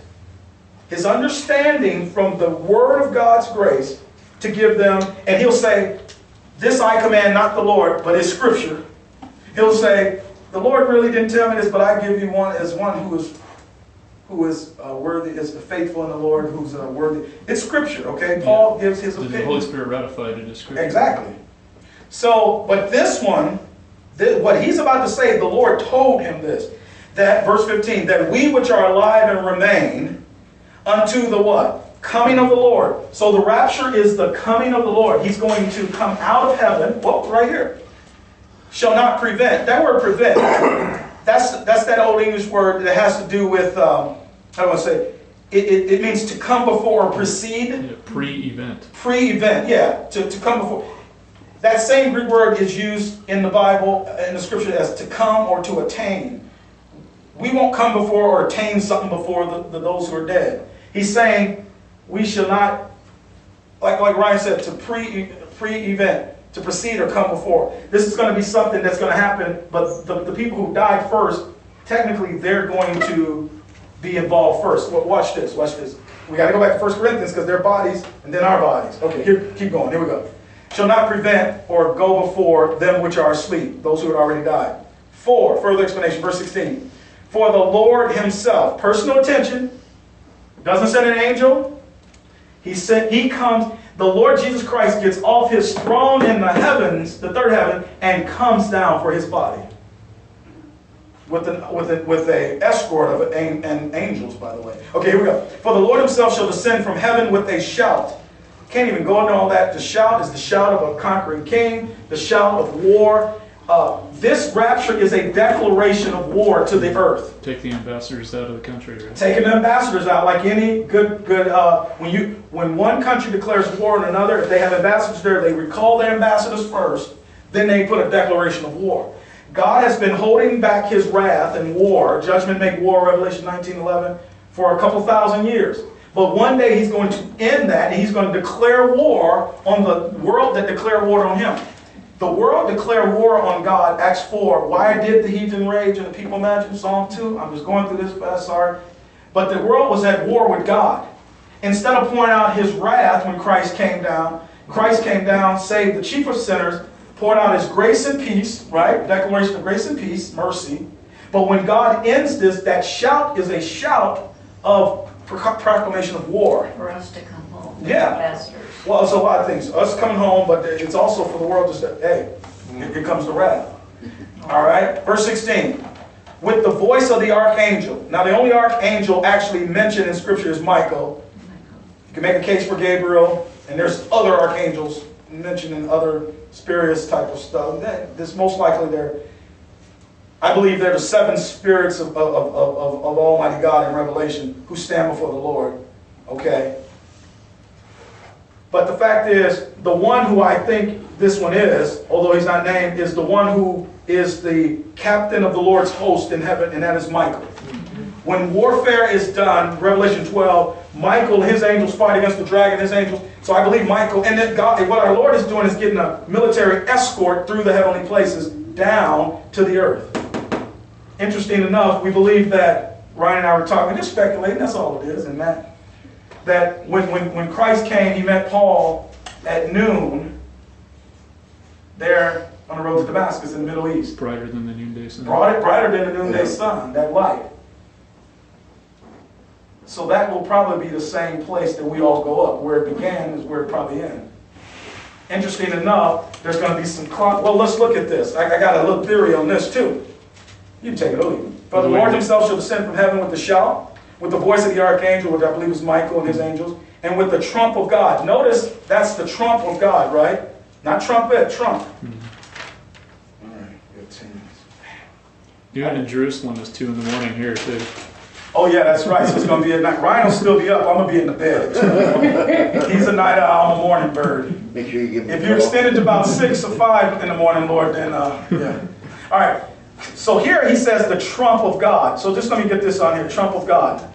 his understanding from the word of God's grace to give them, and he'll say, This I command not the Lord, but is scripture. He'll say, The Lord really didn't tell me this, but I give you one as one who is who is uh, worthy, is faithful in the Lord, who's uh, worthy. It's scripture, okay? Paul gives his opinion. The. Holy Spirit ratified it as scripture. Exactly. So, but this one, th- what he's about to say, the Lord told him this. That, verse 15, that we which are alive and remain unto the what? Coming of the Lord. So the rapture is the coming of the Lord. He's going to come out of heaven. Whoa, right here. Shall not prevent. That word prevent, that's, that's that old English word that has to do with, um, how do I say, it, it, it means to come before or precede Yeah, Pre-event. pre-event, yeah, to, to come before. That same Greek word is used in the Bible, in the scripture as to come or to attain. We won't come before or attain something before the, the, those who are dead. He's saying we shall not, like, like Ryan said, to pre, pre-event, to proceed or come before. This is going to be something that's going to happen, but the, the people who died first, technically they're going to be involved first. Well, watch this, watch this. We got to go back to 1 Corinthians because their bodies and then our bodies. Okay, here, keep going. Here we go. Shall not prevent or go before them which are asleep, those who had already died. Four, further explanation, verse 16. For the Lord himself, personal attention, doesn't send an angel. He sent, he comes, the Lord Jesus Christ gets off his throne in the heavens, the third heaven, and comes down for his body with an with a, with a escort of an, angels, by the way. Okay, here we go. For the Lord Himself shall descend from heaven with a shout. Can't even go into all that. The shout is the shout of a conquering king. The shout of war. Uh, this rapture is a declaration of war to the earth. Take the ambassadors out of the country, right? Taking the ambassadors out, like any good good. Uh, when you when one country declares war on another, if they have ambassadors there, they recall their ambassadors first. Then they put a declaration of war. God has been holding back his wrath and war, judgment make war, Revelation 19:11, for a couple thousand years. But one day he's going to end that and he's going to declare war on the world that declared war on him. The world declared war on God, Acts 4. Why did the heathen rage and the people imagine? Psalm 2. I'm just going through this fast, sorry. But the world was at war with God. Instead of pouring out his wrath when Christ came down, Christ came down, saved the chief of sinners, poured out his grace and peace, right? Declaration of grace and peace, mercy. But when God ends this, that shout is a shout of proclamation of war. For us to come home. Yeah. Well, it's a lot of things. Us coming home, but it's also for the world to say, hey, here comes the wrath. All right? Verse 16. With the voice of the archangel. Now, the only archangel actually mentioned in Scripture is Michael. You can make a case for Gabriel, and there's other archangels mentioned in other spurious type of stuff. This most likely they're, I believe they're the seven spirits of, of, of, of, of Almighty God in Revelation who stand before the Lord. Okay? But the fact is, the one who I think this one is, although he's not named, is the one who is the captain of the Lord's host in heaven, and that is Michael. When warfare is done, Revelation 12, Michael, his angels fight against the dragon, his angels. So I believe Michael, and that God, what our Lord is doing is getting a military escort through the heavenly places down to the earth. Interesting enough, we believe that Ryan and I were talking, just speculating, that's all it is, and that that when, when, when Christ came, he met Paul at noon there on the road to Damascus in the Middle East. Brighter than the noonday sun. Brighter, brighter than the noonday sun, that light. So that will probably be the same place that we all go up. Where it began is where it probably ends. Interesting enough, there's going to be some. Well, let's look at this. I, I got a little theory on this too. You can take it or leave it. For the Lord himself shall descend from heaven with a shout, with the voice of the archangel, which I believe is Michael and his angels, and with the trump of God. Notice that's the trump of God, right? Not trumpet, trump. All right, we have 10 minutes. Even in Jerusalem, it's two in the morning here too. Oh yeah, that's right. So it's gonna be at night. Ryan will still be up. I'm gonna be in the bed. He's a night owl. I'm a morning bird. Make sure you give me. If you call. extend it to about six or five in the morning, Lord, then uh, yeah. All right. So here he says the trump of God. So just let me get this on here. Trump of God.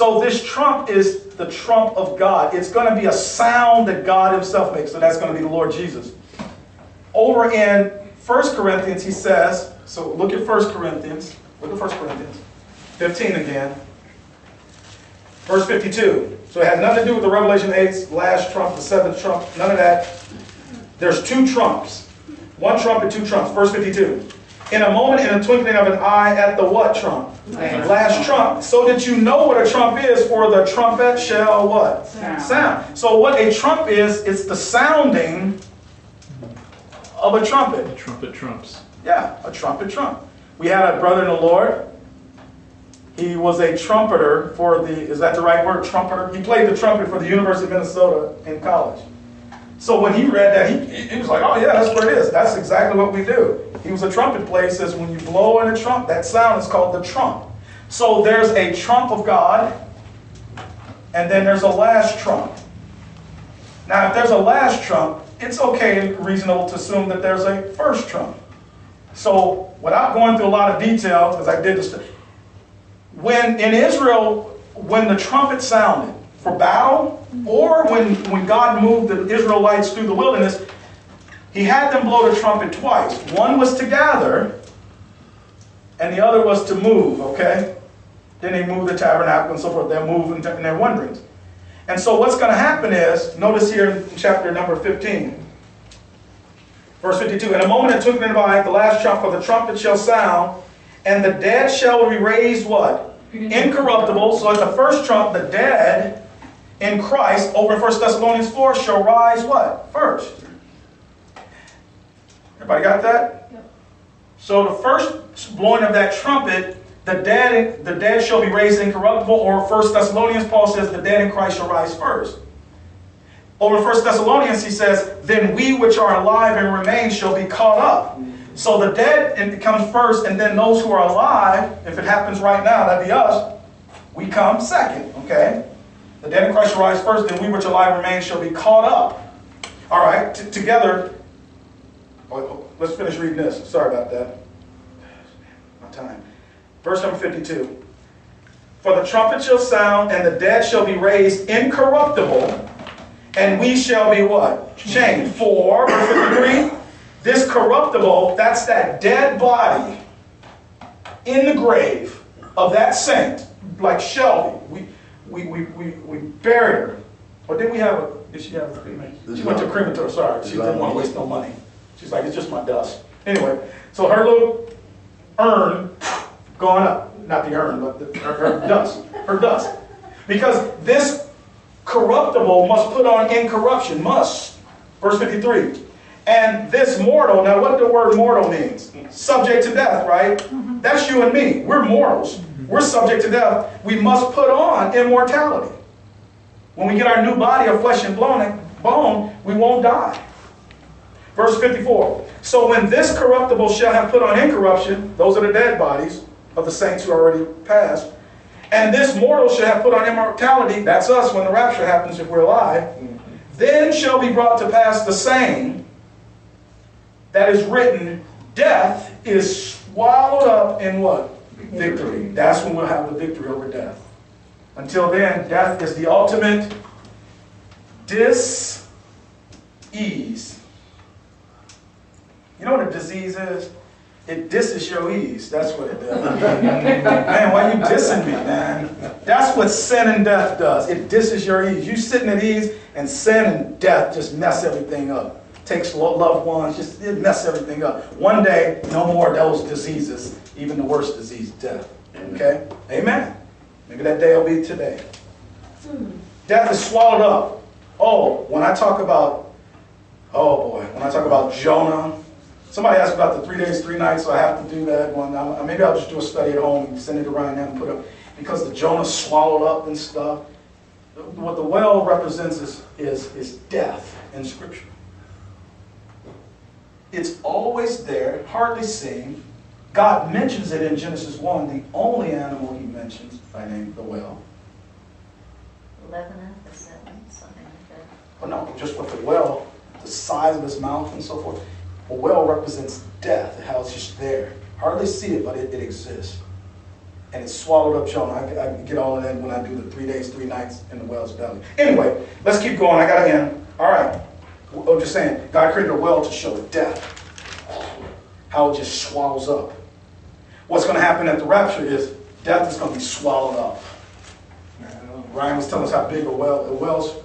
So this trump is the trump of God. It's going to be a sound that God himself makes. So that's going to be the Lord Jesus. Over in 1 Corinthians, he says, so look at 1 Corinthians. Look at 1 Corinthians 15 again. Verse 52. So it has nothing to do with the Revelation 8's last trump, the seventh trump, none of that. There's two trumps. One trump and two trumps. Verse 52. In a moment, in a twinkling of an eye, at the what trump? Last trump. So that you know what a trump is, for the trumpet shall what? Sound. Sound. So what a trump is, it's the sounding of a trumpet. The trumpet trumps. Yeah, a trumpet trump. We had a brother in the Lord. He was a trumpeter for the, is that the right word, trumpeter? He played the trumpet for the University of Minnesota in college. So when he read that, he, he was like, oh yeah, that's where it is. That's exactly what we do. He was a trumpet player. He says when you blow in a trump, that sound is called the trump. So there's a trump of God, and then there's a last trump. Now, if there's a last trump, it's okay and reasonable to assume that there's a first trump. So, without going through a lot of detail, because I did this, when in Israel, when the trumpet sounded for battle, or when, when God moved the Israelites through the wilderness, he had them blow the trumpet twice. One was to gather, and the other was to move, okay? Then they moved the tabernacle and so forth. They're moving in their wanderings. And so what's going to happen is, notice here in chapter number 15, verse 52, In a moment it took me by the last trump, for the trumpet shall sound, and the dead shall be raised what? Incorruptible. So at the first trump, the dead in Christ, over in 1 Thessalonians 4, shall rise what? First. Everybody got that? Yep. So the first blowing of that trumpet, the dead, the dead shall be raised incorruptible, or 1 Thessalonians, Paul says, the dead in Christ shall rise first. Over in 1 Thessalonians, he says, then we which are alive and remain shall be caught up. So the dead comes first, and then those who are alive, if it happens right now, that'd be us, we come second, okay? The dead in Christ shall rise first, then we which are alive remain shall be caught up. All right, t- together, oh, oh, let's finish reading this. Sorry about that. My time. Verse number 52. For the trumpet shall sound, and the dead shall be raised incorruptible, and we shall be what? Changed. For, verse 53, this corruptible, that's that dead body in the grave of that saint, like Shelby. We, we, we, we, we buried her. Or did we have a, did she have a cremation? She went to crematory, sorry. She didn't want to waste no money. She's like, it's just my dust. Anyway, so her little urn gone up. Not the urn, but the, her, her dust. Her dust. Because this corruptible must put on incorruption. Must. Verse 53. And this mortal, now what the word mortal means? Subject to death, right? Mm-hmm. That's you and me. We're mortals. We're subject to death. We must put on immortality. When we get our new body of flesh and bone, we won't die. Verse 54. So when this corruptible shall have put on incorruption, those are the dead bodies of the saints who already passed, and this mortal shall have put on immortality, that's us when the rapture happens if we're alive, then shall be brought to pass the same that is written, death is swallowed up in what? Victory. That's when we'll have the victory over death. Until then, death is the ultimate dis-ease. You know what a disease is? It disses your ease. That's what it does. man, why you dissing me, man? That's what sin and death does. It disses your ease. You sitting at ease, and sin and death just mess everything up. Takes loved ones, just it mess everything up. One day, no more of those diseases, even the worst disease, death. Okay? Amen. Maybe that day will be today. Death is swallowed up. Oh, when I talk about, oh boy, when I talk about Jonah, somebody asked about the three days, three nights, so I have to do that one. I- Maybe I'll just do a study at home and send it around and put up, because the Jonah swallowed up and stuff. What the well represents is, is, is death in Scripture. It's always there, hardly seen. God mentions it in Genesis 1, the only animal he mentions by name, the whale. Leviathan, that one? something like that? But no, just with the whale, the size of his mouth and so forth. A whale represents death, how it's just there. Hardly see it, but it, it exists. and it swallowed up Jonah. I, I get all of that when I do the three days, three nights in the whale's belly. Anyway, let's keep going. I got to end. All right. I'm just saying, God created a whale to show death, how it just swallows up. What's going to happen at the rapture is death is going to be swallowed up. Ryan was telling us how big a whale, a whale's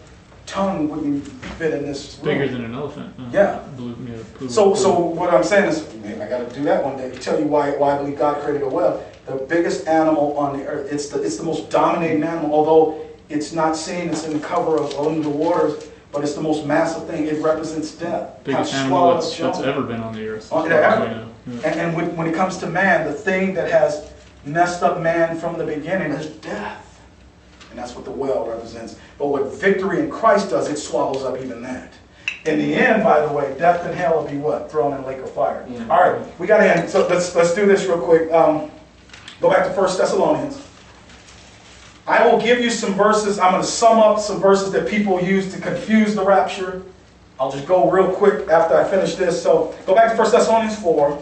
tongue wouldn't fit in this It's bigger than an elephant. uh, Yeah. blue- yeah, blue- So, so what I'm saying is, maybe I got to do that one day. Tell you why, why I believe God created a whale. The biggest animal on the earth. It's the, it's the most dominating animal. Although it's not seen, it's in the cover of under the waters, but it's the most massive thing. It represents death. biggest animal that's, that's ever been on the earth. Yeah, ever. Yeah. And, and when, when it comes to man, the thing that has messed up man from the beginning is death. And that's what the whale represents. But what victory in Christ does, it swallows up even that. In the end, by the way, death and hell will be what? Thrown in a lake of fire. All right, we got to end. So let's, let's do this real quick. Um, go back to First Thessalonians. I will give you some verses. I'm going to sum up some verses that people use to confuse the rapture. I'll just go real quick after I finish this. So go back to 1 Thessalonians 4,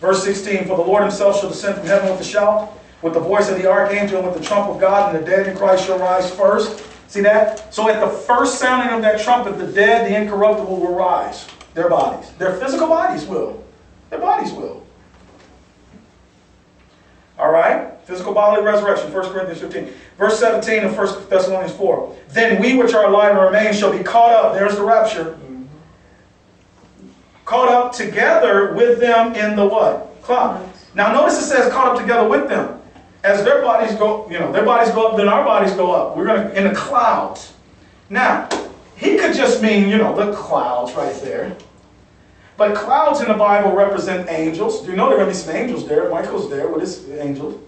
verse 16. For the Lord himself shall descend from heaven with a shout, with the voice of the archangel, and with the trump of God, and the dead in Christ shall rise first. See that? So at the first sounding of that trumpet, the dead, the incorruptible, will rise. Their bodies. Their physical bodies will. Their bodies will. All right? Physical bodily resurrection, 1 Corinthians 15. Verse 17 of 1 Thessalonians 4. Then we which are alive and remain shall be caught up. There's the rapture. Caught up together with them in the what? Cloud. Now notice it says caught up together with them. As their bodies go, you know, their bodies go up, then our bodies go up. We're going to, in the clouds. Now, he could just mean, you know, the clouds right there. But clouds in the Bible represent angels. Do you know there are going to be some angels there? Michael's there with his angels.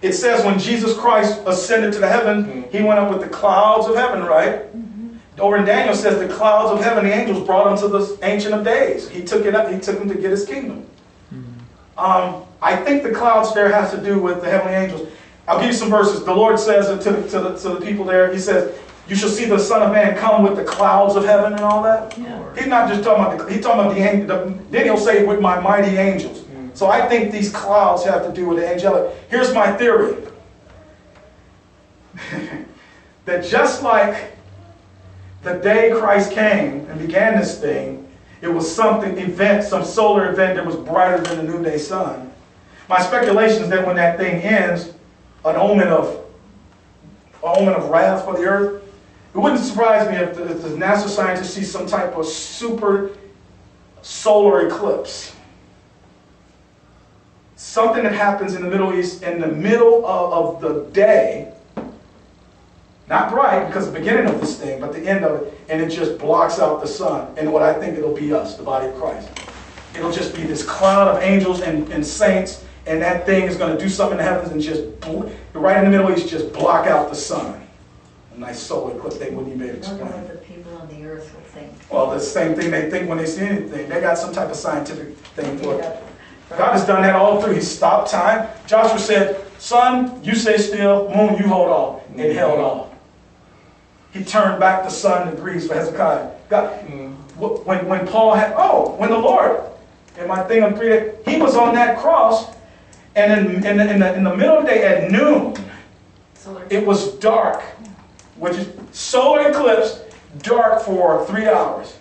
It says when Jesus Christ ascended to the heaven, mm-hmm. he went up with the clouds of heaven, right? Mm-hmm. Over in Daniel says the clouds of heaven, the angels brought him to the ancient of days. He took it up, he took him to get his kingdom. Um, I think the clouds there has to do with the heavenly angels. I'll give you some verses. The Lord says it to the, to the, to the people there, He says, You shall see the Son of Man come with the clouds of heaven and all that. Yeah. He's not just talking about the, he's talking about the, ang- the then he'll say with my mighty angels. So I think these clouds have to do with the angelic. Here's my theory. that just like the day Christ came and began this thing, it was something, event, some solar event that was brighter than the noonday sun. My speculation is that when that thing ends, an omen of, an omen of wrath for the earth, it wouldn't surprise me if the, if the NASA scientists see some type of super solar eclipse. Something that happens in the Middle East in the middle of, of the day, not bright because the beginning of this thing, but the end of it, and it just blocks out the sun. And what I think it'll be us, the body of Christ. It'll just be this cloud of angels and, and saints, and that thing is going to do something in the heavens and just, right in the Middle East, just block out the sun. A nice solar eclipse they wouldn't even be able to Wonder explain. what the people on the earth will think. Well, the same thing they think when they see anything. They got some type of scientific thing for it. God has done that all through. He stopped time. Joshua said, Sun, you stay still. Moon, you hold off. It held off. He turned back the sun degrees for Hezekiah. God, wh- when, when Paul had, oh, when the Lord, in my thing on three days, he was on that cross, and in, in, the, in, the, in the middle of the day at noon, it was dark, which is solar eclipse, dark for three hours.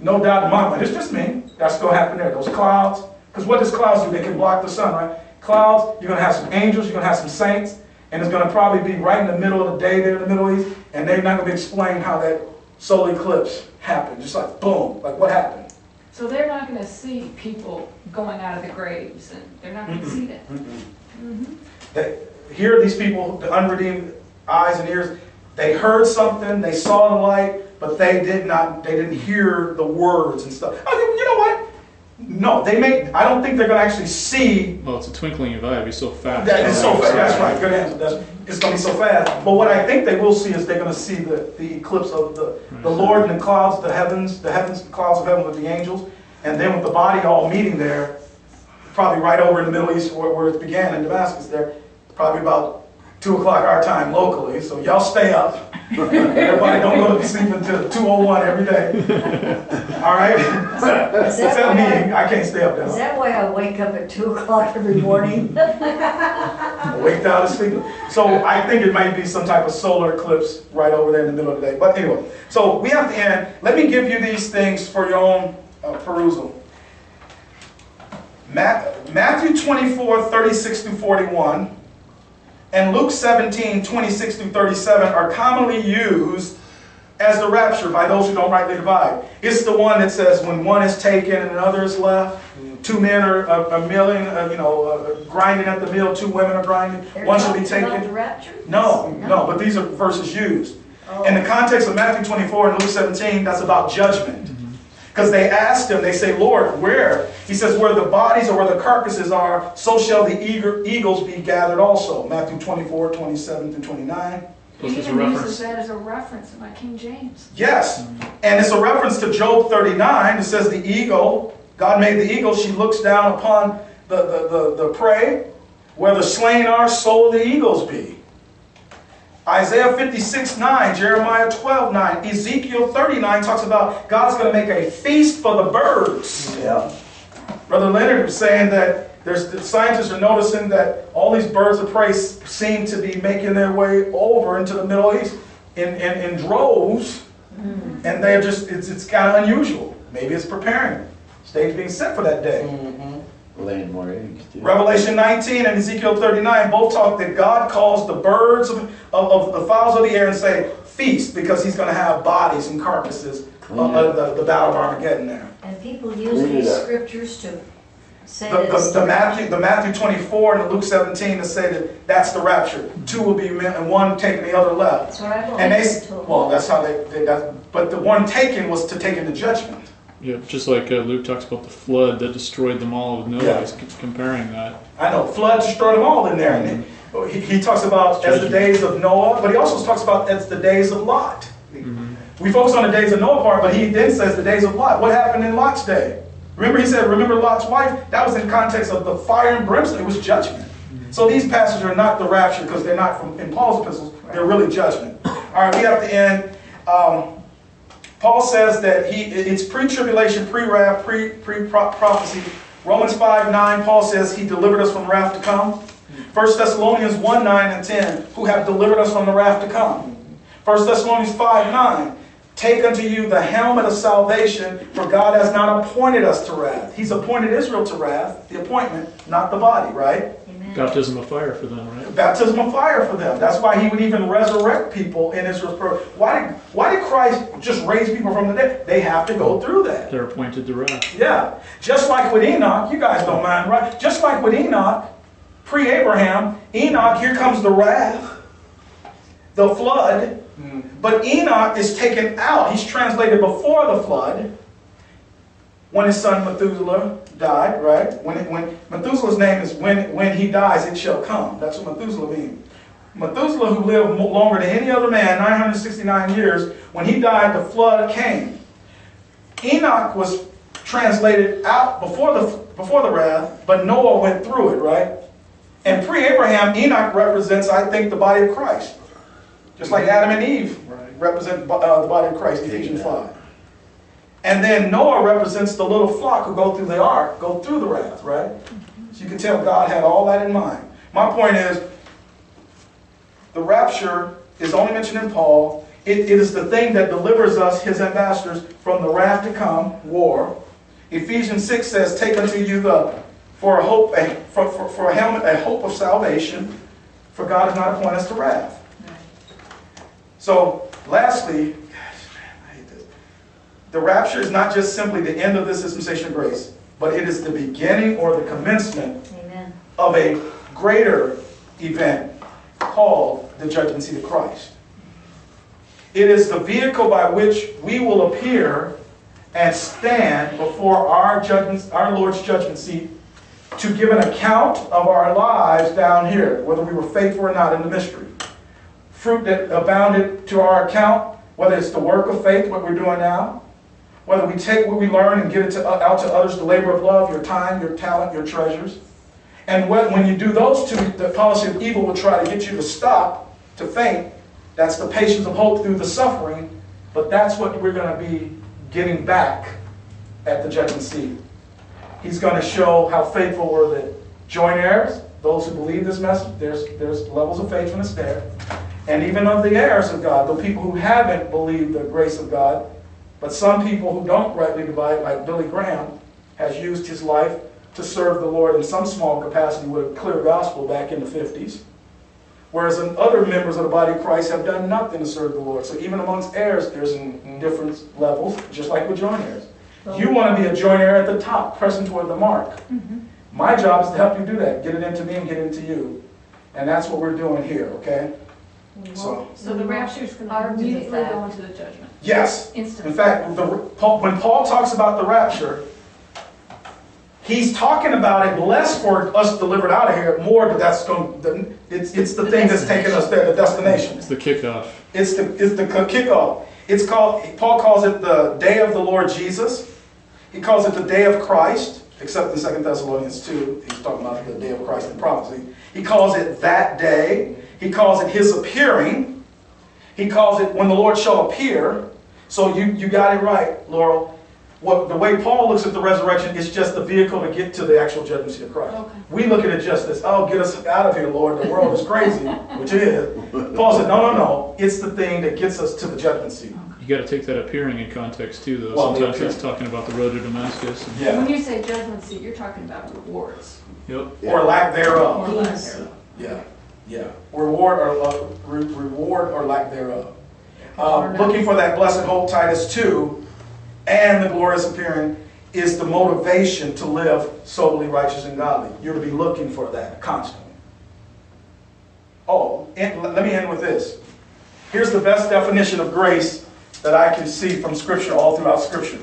No doubt in my mind. It's just me. That's going to happen there. Those clouds. Because what does clouds do? They can block the sun, right? Clouds, you're going to have some angels, you're going to have some saints, and it's going to probably be right in the middle of the day there in the Middle East, and they're not going to be explaining how that solar eclipse happened. Just like boom, like what happened? So they're not gonna see people going out of the graves, and they're not gonna see that. Mm-hmm. They, here, these people, the unredeemed eyes and ears, they heard something, they saw the light, but they did not, they didn't hear the words and stuff. Oh, you- you know what? No, they may, I don't think they're gonna actually see, Well, it's a twinkling of an eye. It'd be so fast. that is so fast, that's right, good answer, that's, it's gonna be so fast. But what I think they will see is they're gonna see the, the eclipse of the, the Lord in the clouds, the heavens, the heavens, the clouds of heaven with the angels, and then with the body all meeting there, probably right over in the Middle East where, where it began in Damascus there, probably about two o'clock our time locally, so y'all stay up. Everybody don't go to sleep until two oh one every day. All right? Is that Except me, why I can't stay up I- Is that why I wake up at two o'clock every morning? Well, Wake thou the sleeper. So I think it might be some type of solar eclipse right over there in the middle of the day. But anyway, so we have to end. Let me give you these things for your own uh, perusal. Ma- Matthew 24, 36 through 41, and Luke 17, 26 through 37 are commonly used as the rapture by those who don't rightly divide. It's the one that says when one is taken and another is left, two men are a, a milling, uh, you know, uh, grinding at the mill, two women are grinding, They're one shall be taken. the rapture? No, no, but these are verses used. Oh. In the context of Matthew 24 and Luke 17, that's about judgment. Because they asked him, they say, Lord, where? He says, where the bodies or where the carcasses are, so shall the eager, eagles be gathered also. Matthew 24, 27 through 29. Plus He a even uses that as a reference in my King James. Yes, and it's a reference to Job 39. It says the eagle, God made the eagle, she looks down upon the, the, the, the prey. Where the slain are, so the eagles be. Isaiah 56, 9, Jeremiah 12, 9, Ezekiel 39 talks about God's going to make a feast for the birds. Yeah. Brother Leonard was saying that there's the scientists are noticing that all these birds of prey seem to be making their way over into the Middle East in, in, in droves, mm-hmm. and they're just it's, it's kind of unusual. Maybe it's preparing, stage being set for that day. Mm-hmm. Laying more eggs too. Revelation 19 and Ezekiel 39 both talk that God calls the birds of, of, of the fowls of the air and say feast because He's going to have bodies and carcasses of of the, the battle of Armageddon there. And people use Read these scriptures to say The, that the, the the Matthew, the Matthew 24 and the Luke 17 to say that that's the rapture. Two will be men and one taking the other left. That's what I've And they, always s- been told. well, that's how they, they that, but the one taken was to take into judgment. Yeah, just like uh, Luke talks about the flood that destroyed them all with Noah. Yeah. He's c- comparing that. I know, flood destroyed them all in there. And he, he talks about as the days of Noah, but he also talks about as the days of Lot. We focus on the days of Noah part, but he then says the days of Lot. What happened in Lot's day? Remember, he said, remember Lot's wife? That was in context of the fire and brimstone. It was judgment. So these passages are not the rapture because they're not from in Paul's epistles. They're really judgment. All right, we have to end. Um, Paul says that he it's pre-tribulation, pre-wrath, pre pre-prophecy. Romans 5, 9, Paul says he delivered us from wrath to come. 1 Thessalonians 1, 9 and 10, who have delivered us from the wrath to come. 1 Thessalonians 5, 9, take unto you the helmet of salvation, for God has not appointed us to wrath. He's appointed Israel to wrath, the appointment, not the body, right? Amen. Baptism of fire for them, right? baptism of fire for them. That's why he would even resurrect people in Israel's prayer. Why did, why did Christ just raise people from the dead? They have to go through that. They're appointed to wrath. Yeah. Just like with Enoch, you guys don't mind, right? Just like with Enoch, pre Abraham, Enoch, here comes the wrath, the flood. Hmm. But Enoch is taken out. He's translated before the flood when his son Methuselah died, right? When, it, when Methuselah's name is when, when he dies, it shall come. That's what Methuselah means. Methuselah, who lived longer than any other man, 969 years, when he died, the flood came. Enoch was translated out before the, before the wrath, but Noah went through it, right? And pre-Abraham, Enoch represents, I think, the body of Christ. Just like Adam and Eve represent uh, the body of Christ, Ephesians 5. And then Noah represents the little flock who go through the ark, go through the wrath, right? So you can tell God had all that in mind. My point is, the rapture is only mentioned in Paul. It, it is the thing that delivers us, his ambassadors, from the wrath to come, war. Ephesians 6 says, Take unto you the, for a hope, a, for, for, for a helmet, a hope of salvation, for God has not appointed us to wrath. So, lastly, gosh, man, I hate this. The rapture is not just simply the end of this dispensation of grace, but it is the beginning or the commencement Amen. of a greater event called the judgment seat of Christ. It is the vehicle by which we will appear and stand before our judgment, our Lord's judgment seat to give an account of our lives down here, whether we were faithful or not in the mystery. Fruit that abounded to our account, whether it's the work of faith, what we're doing now, whether we take what we learn and give it to, uh, out to others, the labor of love, your time, your talent, your treasures. And when, when you do those two, the policy of evil will try to get you to stop, to faint. That's the patience of hope through the suffering. But that's what we're going to be getting back at the judgment seat. He's going to show how faithful were the joint heirs, those who believe this message, there's, there's levels of faithfulness there. And even of the heirs of God, the people who haven't believed the grace of God, but some people who don't rightly divide, like Billy Graham, has used his life to serve the Lord in some small capacity with a clear gospel back in the 50s. Whereas other members of the body of Christ have done nothing to serve the Lord. So even amongst heirs, there's different levels, just like with joint heirs. You want to be a joint heir at the top, pressing toward the mark. Mm-hmm. My job is to help you do that, get it into me and get it into you. And that's what we're doing here, okay? So, So the raptures are immediately go into the judgment, yes. In instantly. fact, the, Paul, when Paul talks about the rapture, he's talking about it less for us delivered out of here, more that that's going, the, it's, it's the The thing that's taking us there, the destination. It's the kickoff. It's the, it's the kickoff. It's called, Paul calls it the day of the Lord Jesus. He calls it the day of Christ, except in 2 Thessalonians 2, he's talking about the day of Christ in prophecy. He calls it that day. He calls it his appearing. He calls it when the Lord shall appear. So you, you got it right, Laurel. What, the way Paul looks at the resurrection is just the vehicle to get to the actual judgment seat of Christ. Okay. We look at it just as, oh, get us out of here, Lord. The world is crazy, which it is. Paul said, no, no, no. It's the thing that gets us to the judgment seat. You got to take that appearing in context too, though. Well, Sometimes appearing. it's talking about the road to Damascus. and- And when you say judgment seat, you're talking about rewards. Yep. Or lack thereof. or lack thereof. Yeah, yeah. Reward or, uh, re- reward or lack thereof. Um, looking for that blessed hope, Titus 2, and the glorious appearing is the motivation to live soberly, righteous, and godly. You're to be looking for that constantly. Oh, and let me end with this. Here's the best definition of grace that I can see from Scripture, all throughout Scripture.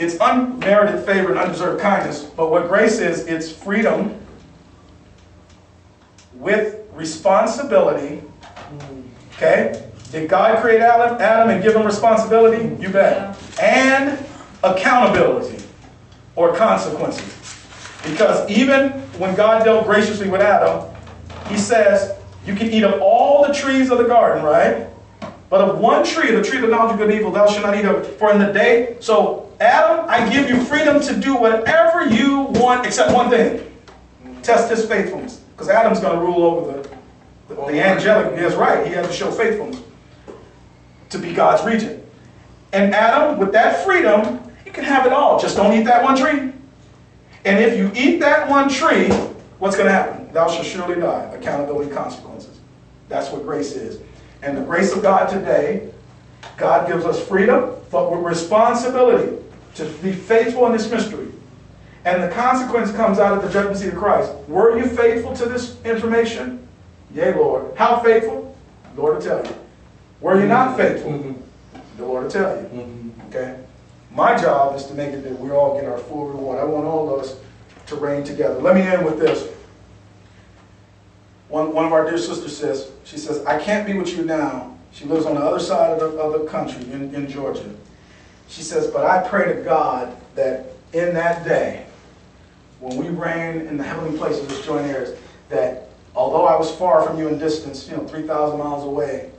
It's unmerited favor and undeserved kindness, but what grace is, it's freedom with responsibility. Okay? Did God create Adam, Adam and give him responsibility? You bet. And accountability or consequences. Because even when God dealt graciously with Adam, he says, You can eat of all the trees of the garden, right? But of one tree, the tree of the knowledge of good and evil, thou shalt not eat of it. For in the day, so Adam, I give you freedom to do whatever you want, except one thing test his faithfulness. Because Adam's going to rule over the, the, the angelic. He is right. He has to show faithfulness to be God's regent. And Adam, with that freedom, you can have it all. Just don't eat that one tree. And if you eat that one tree, what's going to happen? Thou shalt surely die. Accountability, consequences. That's what grace is. And the grace of God today, God gives us freedom, but with responsibility to be faithful in this mystery. And the consequence comes out of the judgment seat of Christ. Were you faithful to this information? Yea, Lord. How faithful? The Lord will tell you. Were you not faithful? The Lord will tell you. Okay? My job is to make it that we all get our full reward. I want all of us to reign together. Let me end with this. One, one of our dear sisters says, she says, I can't be with you now. She lives on the other side of the, of the country in, in Georgia. She says, but I pray to God that in that day, when we reign in the heavenly places as joint heirs, that although I was far from you in distance, you know, 3,000 miles away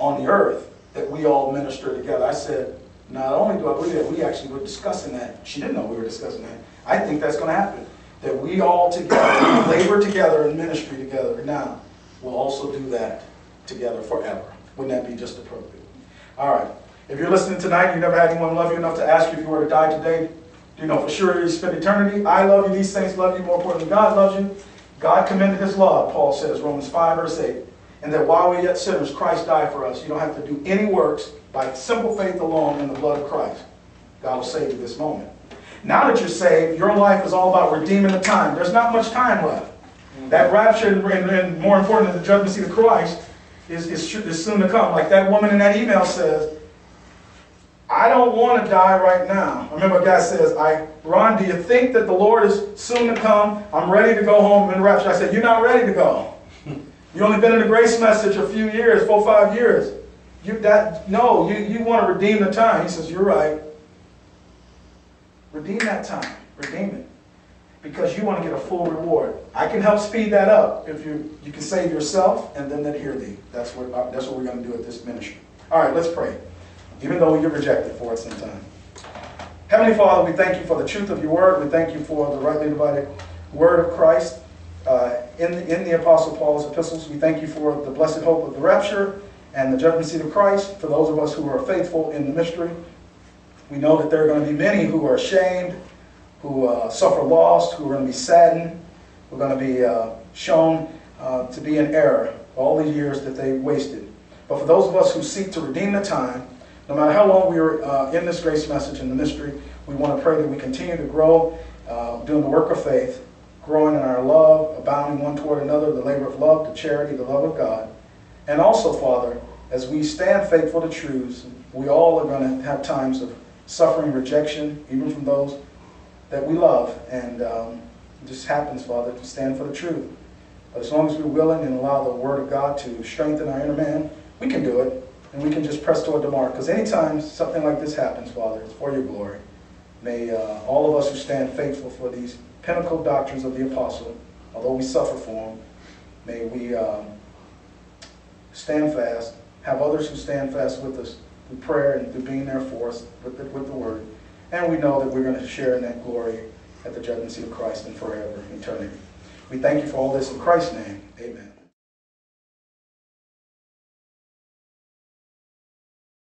on the earth, that we all minister together. I said, not only do I believe that, we actually were discussing that. She didn't know we were discussing that. I think that's going to happen. That we all together, labor together in ministry together now, will also do that together forever. Wouldn't that be just appropriate? All right. If you're listening tonight, and you never had anyone love you enough to ask you if you were to die today, do you know for sure you spend eternity? I love you, these saints love you, more importantly, God loves you. God commended his love, Paul says, Romans 5, verse 8. And that while we're yet sinners, Christ died for us. You don't have to do any works by simple faith alone in the blood of Christ. God will save you this moment. Now that you're saved, your life is all about redeeming the time. There's not much time left. Mm-hmm. That rapture, and, and- and more important than the judgment seat of Christ, is, is, is soon to come. Like that woman in that email says, I don't want to die right now. I remember a guy says, I, Ron, do you think that the Lord is soon to come? I'm ready to go home in rapture. I said, You're not ready to go. You only been in the grace message a few years, four, five years. You that no, you, you want to redeem the time. He says, You're right. Redeem that time. Redeem it. Because you want to get a full reward. I can help speed that up if you you can save yourself and then that hear thee. That's what uh, that's what we're going to do at this ministry. All right, let's pray. Even though get rejected for it sometimes. Heavenly Father, we thank you for the truth of your word. We thank you for the rightly divided word of Christ. uh, in, in the Apostle Paul's epistles. We thank you for the blessed hope of the rapture and the judgment seat of Christ. For those of us who are faithful in the mystery, we know that there are going to be many who are ashamed, who uh, suffer loss, who are going to be saddened, who are going to be uh, shown uh, to be in error all the years that they wasted. But for those of us who seek to redeem the time, no matter how long we are uh, in this grace message and the mystery, we want to pray that we continue to grow, uh, doing the work of faith, growing in our love, abounding one toward another, the labor of love, the charity, the love of God. And also, Father, as we stand faithful to truths, we all are going to have times of suffering, rejection, even from those that we love. And um, it just happens, Father, to stand for the truth. But as long as we're willing and allow the Word of God to strengthen our inner man, we can do it. And we can just press toward the mark. Because anytime something like this happens, Father, it's for your glory. May uh, all of us who stand faithful for these pinnacle doctrines of the apostle, although we suffer for them, may we um, stand fast, have others who stand fast with us through prayer and through being there for us with the, with the word. And we know that we're going to share in that glory at the judgment seat of Christ and forever, eternity. We thank you for all this in Christ's name. Amen.